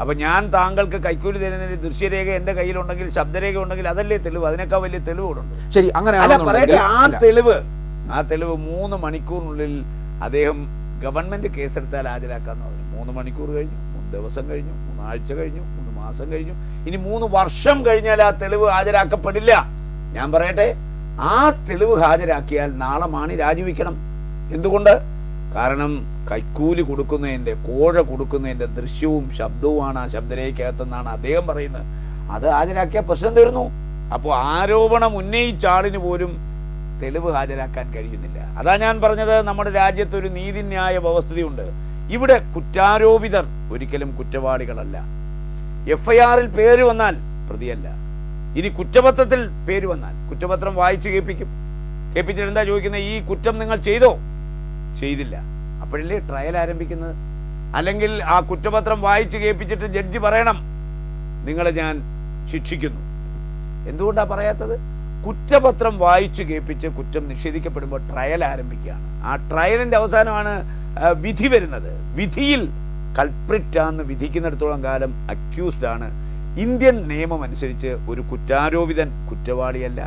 അപ്പൊ ഞാൻ താങ്കൾക്ക് കൈക്കൂലി തരുന്നതിന് ദൃശ്യരേഖ എന്റെ കയ്യിലുണ്ടെങ്കിൽ ശബ്ദരേഖ ഉണ്ടെങ്കിൽ അതല്ലേ തെളിവ്? അതിനേക്കാൾ വലിയ തെളിവുകളുണ്ട്. ശരി അല്ല പറയട്ടെ ആ തെളിവ് ആ തെളിവ് മൂന്ന് മണിക്കൂറിനുള്ളിൽ അദ്ദേഹം ഗവൺമെന്റ് കേസെടുത്താൽ ഹാജരാക്കാന്ന് പറഞ്ഞു. മൂന്ന് മണിക്കൂർ കഴിഞ്ഞു മൂന്ന് ദിവസം കഴിഞ്ഞു മൂന്നാഴ്ച കഴിഞ്ഞു മൂന്ന് മാസം കഴിഞ്ഞു. ഇനി മൂന്ന് വർഷം കഴിഞ്ഞാൽ ആ തെളിവ് ഹാജരാക്കപ്പെടില്ല. ഞാൻ പറയട്ടെ ആ തെളിവ് ഹാജരാക്കിയാൽ നാളെ മാണി രാജിവെക്കണം. എന്തുകൊണ്ട്? കാരണം കൈക്കൂലി കൊടുക്കുന്നതിന്റെ കോഴ കൊടുക്കുന്നതിന്റെ ദൃശ്യവും ശബ്ദവുമാണ് ആ ശബ്ദരേഖകത്തെന്നാണ് അദ്ദേഹം പറയുന്നത്. അത് ഹാജരാക്കിയ പ്രശ്നം തീർന്നു. അപ്പോൾ ആരോപണം ഉന്നയിച്ച ആളിന് പോലും തെളിവ് ഹാജരാക്കാൻ കഴിയുന്നില്ല. അതാ ഞാൻ പറഞ്ഞത് നമ്മുടെ രാജ്യത്തൊരു നീതിന്യായ വ്യവസ്ഥയുണ്ട് ഇവിടെ കുറ്റാരോപിതർ ഒരിക്കലും കുറ്റവാളികളല്ല. എഫ് ഐ ആറിൽ പേര് വന്നാൽ പ്രതിയല്ല. ഇനി കുറ്റപത്രത്തിൽ പേര് വന്നാൽ കുറ്റപത്രം വായിച്ചു കേൾപ്പിക്കും. കേൾപ്പിച്ചിട്ട് എന്താ ചോദിക്കുന്നത് ഈ കുറ്റം നിങ്ങൾ ചെയ്തോ? ചെയ്തില്ല. അപ്പോഴല്ലേ ട്രയൽ ആരംഭിക്കുന്നത്? അല്ലെങ്കിൽ ആ കുറ്റപത്രം വായിച്ചു കേൾപ്പിച്ചിട്ട് ജഡ്ജി പറയണം നിങ്ങളെ ഞാൻ ശിക്ഷിക്കുന്നു. എന്തുകൊണ്ടാണ് പറയാത്തത്? കുറ്റപത്രം വായിച്ചു കേൾപ്പിച്ച് കുറ്റം നിഷേധിക്കപ്പെടുമ്പോൾ ട്രയൽ ആരംഭിക്കുകയാണ്. ആ ട്രയലിന്റെ അവസാനമാണ് വിധി വരുന്നത്. വിധിയിൽ കൾപ്രിറ്റാന്ന് വിധിക്കുന്നിടത്തോളം കാലം അക്യൂസ്ഡ് ആണ്. ഇന്ത്യൻ നിയമം അനുസരിച്ച് ഒരു കുറ്റാരോപിതൻ കുറ്റവാളിയല്ല.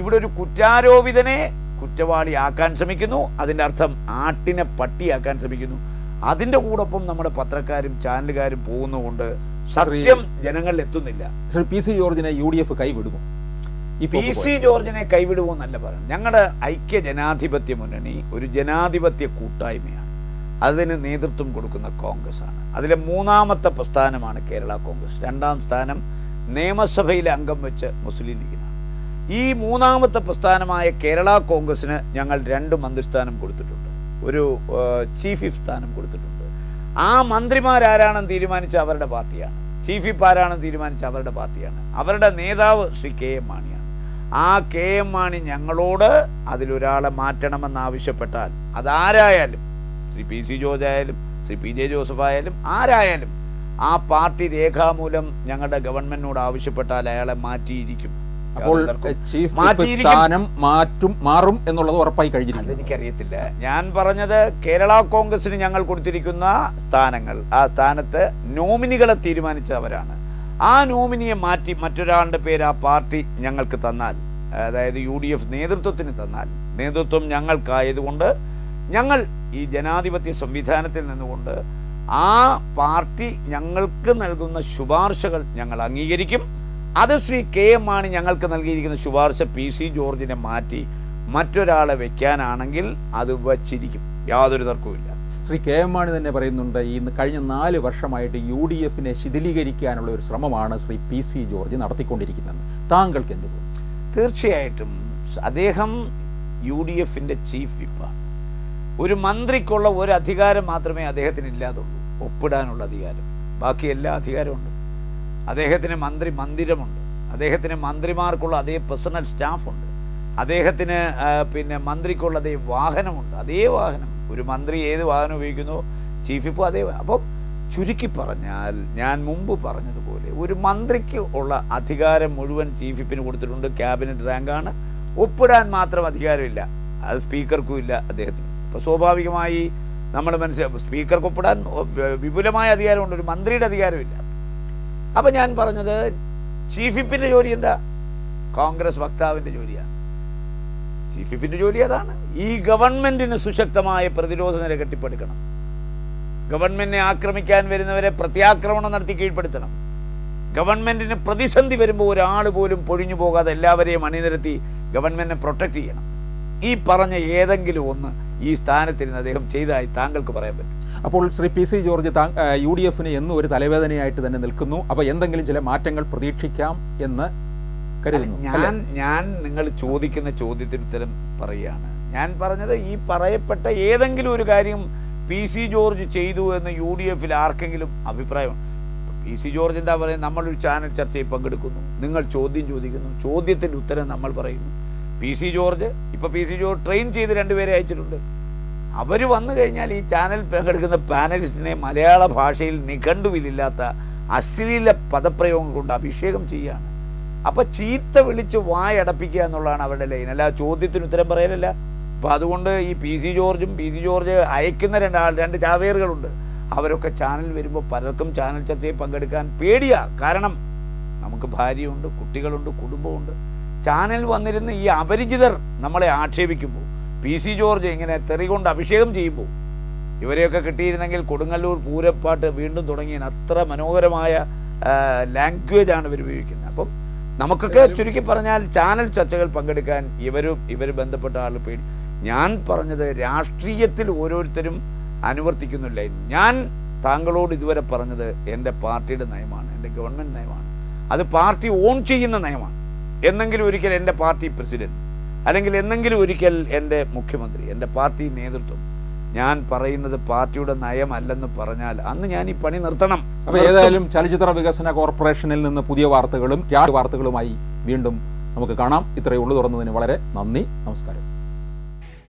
ഇവിടെ ഒരു കുറ്റാരോപിതനെ കുറ്റവാളി ആക്കാൻ ശ്രമിക്കുന്നു. അതിന്റെ അർത്ഥം ആട്ടിനെ പട്ടിയാക്കാൻ ശ്രമിക്കുന്നു. അതിന്റെ കൂടൊപ്പം നമ്മുടെ പത്രക്കാരും ചാനലുകാരും പോകുന്നതുകൊണ്ട് സത്യം ജനങ്ങളിൽ എത്തുന്നില്ല. ശ്രീ പി സി ജോർജിനെ യു ഡി എഫ് കൈവിടുമോ? പി സി ജോർജിനെ കൈവിടുമോ എന്നല്ല പറയുന്നത്. ഞങ്ങളുടെ ഐക്യ ജനാധിപത്യ മുന്നണി ഒരു ജനാധിപത്യ കൂട്ടായ്മയാണ്. അതിന് നേതൃത്വം കൊടുക്കുന്ന കോൺഗ്രസ് ആണ് അതിലെ മൂന്നാമത്തെ പ്രസ്ഥാനമാണ് കേരള കോൺഗ്രസ്. രണ്ടാം സ്ഥാനം നിയമസഭയിലെ അംഗം വെച്ച് മുസ്ലിം ലീഗിനാണ്. ഈ മൂന്നാമത്തെ പ്രസ്ഥാനമായ കേരള കോൺഗ്രസിന് ഞങ്ങൾ രണ്ട് മന്ത്രിസ്ഥാനം കൊടുത്തിട്ടുണ്ട്. ഒരു ചീഫ് വിപ്പ് സ്ഥാനം കൊടുത്തിട്ടുണ്ട്. ആ മന്ത്രിമാരാരാണെന്ന് തീരുമാനിച്ച അവരുടെ പാർട്ടിയാണ്. ചീഫ് വിപ്പ് ആരാണെന്ന് തീരുമാനിച്ച അവരുടെ പാർട്ടിയാണ്. അവരുടെ നേതാവ് ശ്രീ കെ എം മാണിയാണ്. ആ കെ എം മാണി ഞങ്ങളോട് അതിലൊരാളെ മാറ്റണമെന്ന് ആവശ്യപ്പെട്ടാൽ അതാരായാലും ശ്രീ പി സി ജോർജ് ആയാലും ശ്രീ പി ജെ ജോസഫ് ആയാലും ആരായാലും ആ പാർട്ടി രേഖാമൂലം ഞങ്ങളുടെ ഗവൺമെന്റിനോട് ആവശ്യപ്പെട്ടാൽ അയാളെ മാറ്റിയിരിക്കും. അപ്പോൾ. ചീഫ് സ്ഥാനം മാറ്റും മാറും എന്നുള്ളത് ഉറപ്പായി കഴിഞ്ഞിരിക്കുന്നു. അതെനിക്കറിയത്തില്ല. ഞാൻ പറഞ്ഞത് കേരള കോൺഗ്രസിന് ഞങ്ങൾ കൊടുത്തിരിക്കുന്ന സ്ഥാനങ്ങൾ ആ സ്ഥാനത്ത് നോമിനികളെ തീരുമാനിച്ചവരാണ്. ആ നോമിനിയെ മാറ്റി മറ്റൊരാളുടെ പേര് ആ പാർട്ടി ഞങ്ങൾക്ക് തന്നാൽ അതായത് യു ഡി എഫ് നേതൃത്വത്തിന് തന്നാൽ നേതൃത്വം ഞങ്ങൾക്കായതുകൊണ്ട് ഞങ്ങൾ ഈ ജനാധിപത്യ സംവിധാനത്തിൽ നിന്നുകൊണ്ട് ആ പാർട്ടി ഞങ്ങൾക്ക് നൽകുന്ന ശുപാർശകൾ ഞങ്ങൾ അംഗീകരിക്കും. അത് ശ്രീ കെ എം മാണി ഞങ്ങൾക്ക് നൽകിയിരിക്കുന്ന ശുപാർശ പി സി ജോർജിനെ മാറ്റി മറ്റൊരാളെ വെക്കാനാണെങ്കിൽ അത് വച്ചിരിക്കും. യാതൊരു തർക്കവുമില്ല. ശ്രീ കെ എം മാണി തന്നെ പറയുന്നുണ്ട് ഈ കഴിഞ്ഞ നാല് വർഷമായിട്ട് യു ഡി എഫിനെ ശിഥിലീകരിക്കാനുള്ള ഒരു ശ്രമമാണ് ശ്രീ പി സി ജോർജ് നടത്തിക്കൊണ്ടിരിക്കുന്നത്. താങ്കൾക്ക് എന്ത് തീർച്ചയായിട്ടും. അദ്ദേഹം യു ഡി എഫിന്റെ ചീഫ് വിപ്പാണ്. ഒരു മന്ത്രിക്കുള്ള ഒരു അധികാരം മാത്രമേ അദ്ദേഹത്തിന് ഇല്ലാതുള്ളൂ ഒപ്പിടാനുള്ള അധികാരം. ബാക്കി എല്ലാ അധികാരവും ഉണ്ട് അദ്ദേഹത്തിന് മന്ത്രി മന്ദിരമുണ്ട്. അദ്ദേഹത്തിന് മന്ത്രിമാർക്കുള്ള അതേ പേഴ്സണൽ സ്റ്റാഫുണ്ട് അദ്ദേഹത്തിന് പിന്നെ മന്ത്രിക്കുള്ള അതേ വാഹനമുണ്ട്. അതേ വാഹനം. ഒരു മന്ത്രി ഏത് വാഹനം ഉപയോഗിക്കുന്നു? ചീഫ് ഇപ്പോൾ അതേ അപ്പം ചുരുക്കി പറഞ്ഞാൽ ഞാൻ മുമ്പ് പറഞ്ഞതുപോലെ ഒരു മന്ത്രിക്ക് ഉള്ള അധികാരം മുഴുവൻ ചീഫ് ഇപ്പിന് കൊടുത്തിട്ടുണ്ട്. ക്യാബിനറ്റ് റാങ്കാണ്. ഒപ്പിടാൻ മാത്രം അധികാരമില്ല. അത് സ്പീക്കർക്കും ഇല്ല അദ്ദേഹത്തിന്. അപ്പോൾ സ്വാഭാവികമായി നമ്മൾ മനസ്സിലാക്കും സ്പീക്കർക്ക് ഒപ്പിടാൻ വിപുലമായ അധികാരമുണ്ട് ഒരു മന്ത്രിയുടെ അധികാരമില്ല. അപ്പം ഞാൻ പറഞ്ഞത് ചീഫ് വിപ്പിന്റെ ജോലി എന്താ? കോൺഗ്രസ് വക്താവിന്റെ ജോലിയാണ് ചീഫ് വിപ്പിന്റെ ജോലി അതാണ്. ഈ ഗവൺമെന്റിന് സുശക്തമായ പ്രതിരോധ നില കെട്ടിപ്പടുക്കണം. ഗവൺമെന്റിനെ ആക്രമിക്കാൻ വരുന്നവരെ പ്രത്യാക്രമണം നടത്തി കീഴ്പ്പെടുത്തണം. ഗവൺമെന്റിന് പ്രതിസന്ധി വരുമ്പോൾ ഒരാൾ പോലും പൊഴിഞ്ഞു പോകാതെ എല്ലാവരെയും അണിനിരത്തി ഗവൺമെന്റിനെ പ്രൊട്ടക്റ്റ് ചെയ്യണം. ഈ പറഞ്ഞ ഏതെങ്കിലും ഒന്ന് ഈ സ്ഥാനത്തിരുന്ന് അദ്ദേഹം ചെയ്തതായി താങ്കൾക്ക് പറയാൻ പറ്റും. അപ്പോൾ Shri P C George U D എഫിന് എന്നും ഒരു തലവേദനയായിട്ട് തന്നെ നിൽക്കുന്നു. അപ്പോൾ എന്തെങ്കിലും ചില മാറ്റങ്ങൾ പ്രതീക്ഷിക്കാം എന്ന് കരുതുന്നു ഞാൻ ഞാൻ നിങ്ങൾ ചോദിക്കുന്ന ചോദ്യത്തിന് ഉത്തരം പറയുകയാണ്. ഞാൻ പറഞ്ഞത് ഈ പറയപ്പെട്ട ഏതെങ്കിലും ഒരു കാര്യം പി സി ജോർജ് ചെയ്തു എന്ന് യു ഡി എഫിൽ ആർക്കെങ്കിലും അഭിപ്രായം പി സി ജോർജ് എന്താ പറയുക നമ്മളൊരു ചാനൽ ചർച്ചയിൽ പങ്കെടുക്കുന്നു. നിങ്ങൾ ചോദ്യം ചോദിക്കുന്നു. ചോദ്യത്തിന്റെ ഉത്തരം നമ്മൾ പറയുന്നു. പി സി ജോർജ് ഇപ്പോൾ പി സി ജോർജ് ട്രെയിൻ ചെയ്ത് രണ്ടുപേരെ അയച്ചിട്ടുണ്ട്. അവർ വന്നു കഴിഞ്ഞാൽ ഈ ചാനൽ പങ്കെടുക്കുന്ന പാനലിസ്റ്റിനെ മലയാള ഭാഷയിൽ നിഘണ്ടുവിലില്ലാത്ത അശ്ലീല പദപ്രയോഗം കൊണ്ട് അഭിഷേകം ചെയ്യുകയാണ്. അപ്പൊ ചീത്ത വിളിച്ച് വായടപ്പിക്കുക എന്നുള്ളതാണ് അവരുടെ ലൈൻ. അല്ല ചോദ്യത്തിന് ഉത്തരം പറയലല്ല. അപ്പൊ അതുകൊണ്ട് ഈ പി സി ജോർജും പി സി ജോർജ് അയക്കുന്ന രണ്ടാൾ രണ്ട് ചാവേറുകളുണ്ട്. അവരൊക്കെ ചാനൽ വരുമ്പോൾ പലർക്കും ചാനൽ ചർച്ചയിൽ പങ്കെടുക്കാൻ പേടിയാ. കാരണം നമുക്ക് ഭാര്യയുണ്ട് കുട്ടികളുണ്ട് കുടുംബമുണ്ട്. ചാനൽ വന്നിരുന്ന ഈ അപരിചിതർ നമ്മളെ ആക്ഷേപിക്കുമ്പോൾ പി സി ജോർജ് ഇങ്ങനെ തെറി കൊണ്ട് അഭിഷേകം ചെയ്യുമ്പോൾ ഇവരെയൊക്കെ കിട്ടിയിരുന്നെങ്കിൽ കൊടുങ്ങല്ലൂർ പൂരപ്പാട്ട് വീണ്ടും തുടങ്ങിയ അത്ര മനോഹരമായ ലാംഗ്വേജ് ആണ് ഇവർ ഉപയോഗിക്കുന്നത്. അപ്പം നമുക്കൊക്കെ ചുരുക്കി പറഞ്ഞാൽ ചാനൽ ചർച്ചകൾ പങ്കെടുക്കാൻ ഇവരും ഇവർ ബന്ധപ്പെട്ട ആൾ പേടി ഞാൻ പറഞ്ഞത് രാഷ്ട്രീയത്തിൽ ഓരോരുത്തരും അനുവർത്തിക്കുന്നില്ല. ഞാൻ താങ്കളോട് ഇതുവരെ പറഞ്ഞത് എന്റെ പാർട്ടിയുടെ നയമാണ് എന്റെ ഗവൺമെന്റ് നയമാണ്. അത് പാർട്ടി ഓൺ ചെയ്യുന്ന നയമാണ്. എന്നെങ്കിലും ഒരിക്കൽ എന്റെ പാർട്ടി പ്രസിഡന്റ് അല്ലെങ്കിൽ എന്നെങ്കിലും ഒരിക്കൽ എന്റെ മുഖ്യമന്ത്രി എന്റെ പാർട്ടി നേതൃത്വം ഞാൻ പറയുന്നത് പാർട്ടിയുടെ നയമല്ലെന്ന് പറഞ്ഞാൽ അന്ന് ഞാൻ ഈ പണി നിർത്തണം. അപ്പോൾ ഏതായാലും ചലച്ചിത്ര വികസന കോർപ്പറേഷനിൽ നിന്ന് പുതിയ വാർത്തകളും രാഷ്ട്രീയ വാർത്തകളുമായി വീണ്ടും നമുക്ക് കാണാം. ഇത്രയേ ഉള്ളു. തുറന്നതിന് വളരെ നന്ദി. നമസ്കാരം.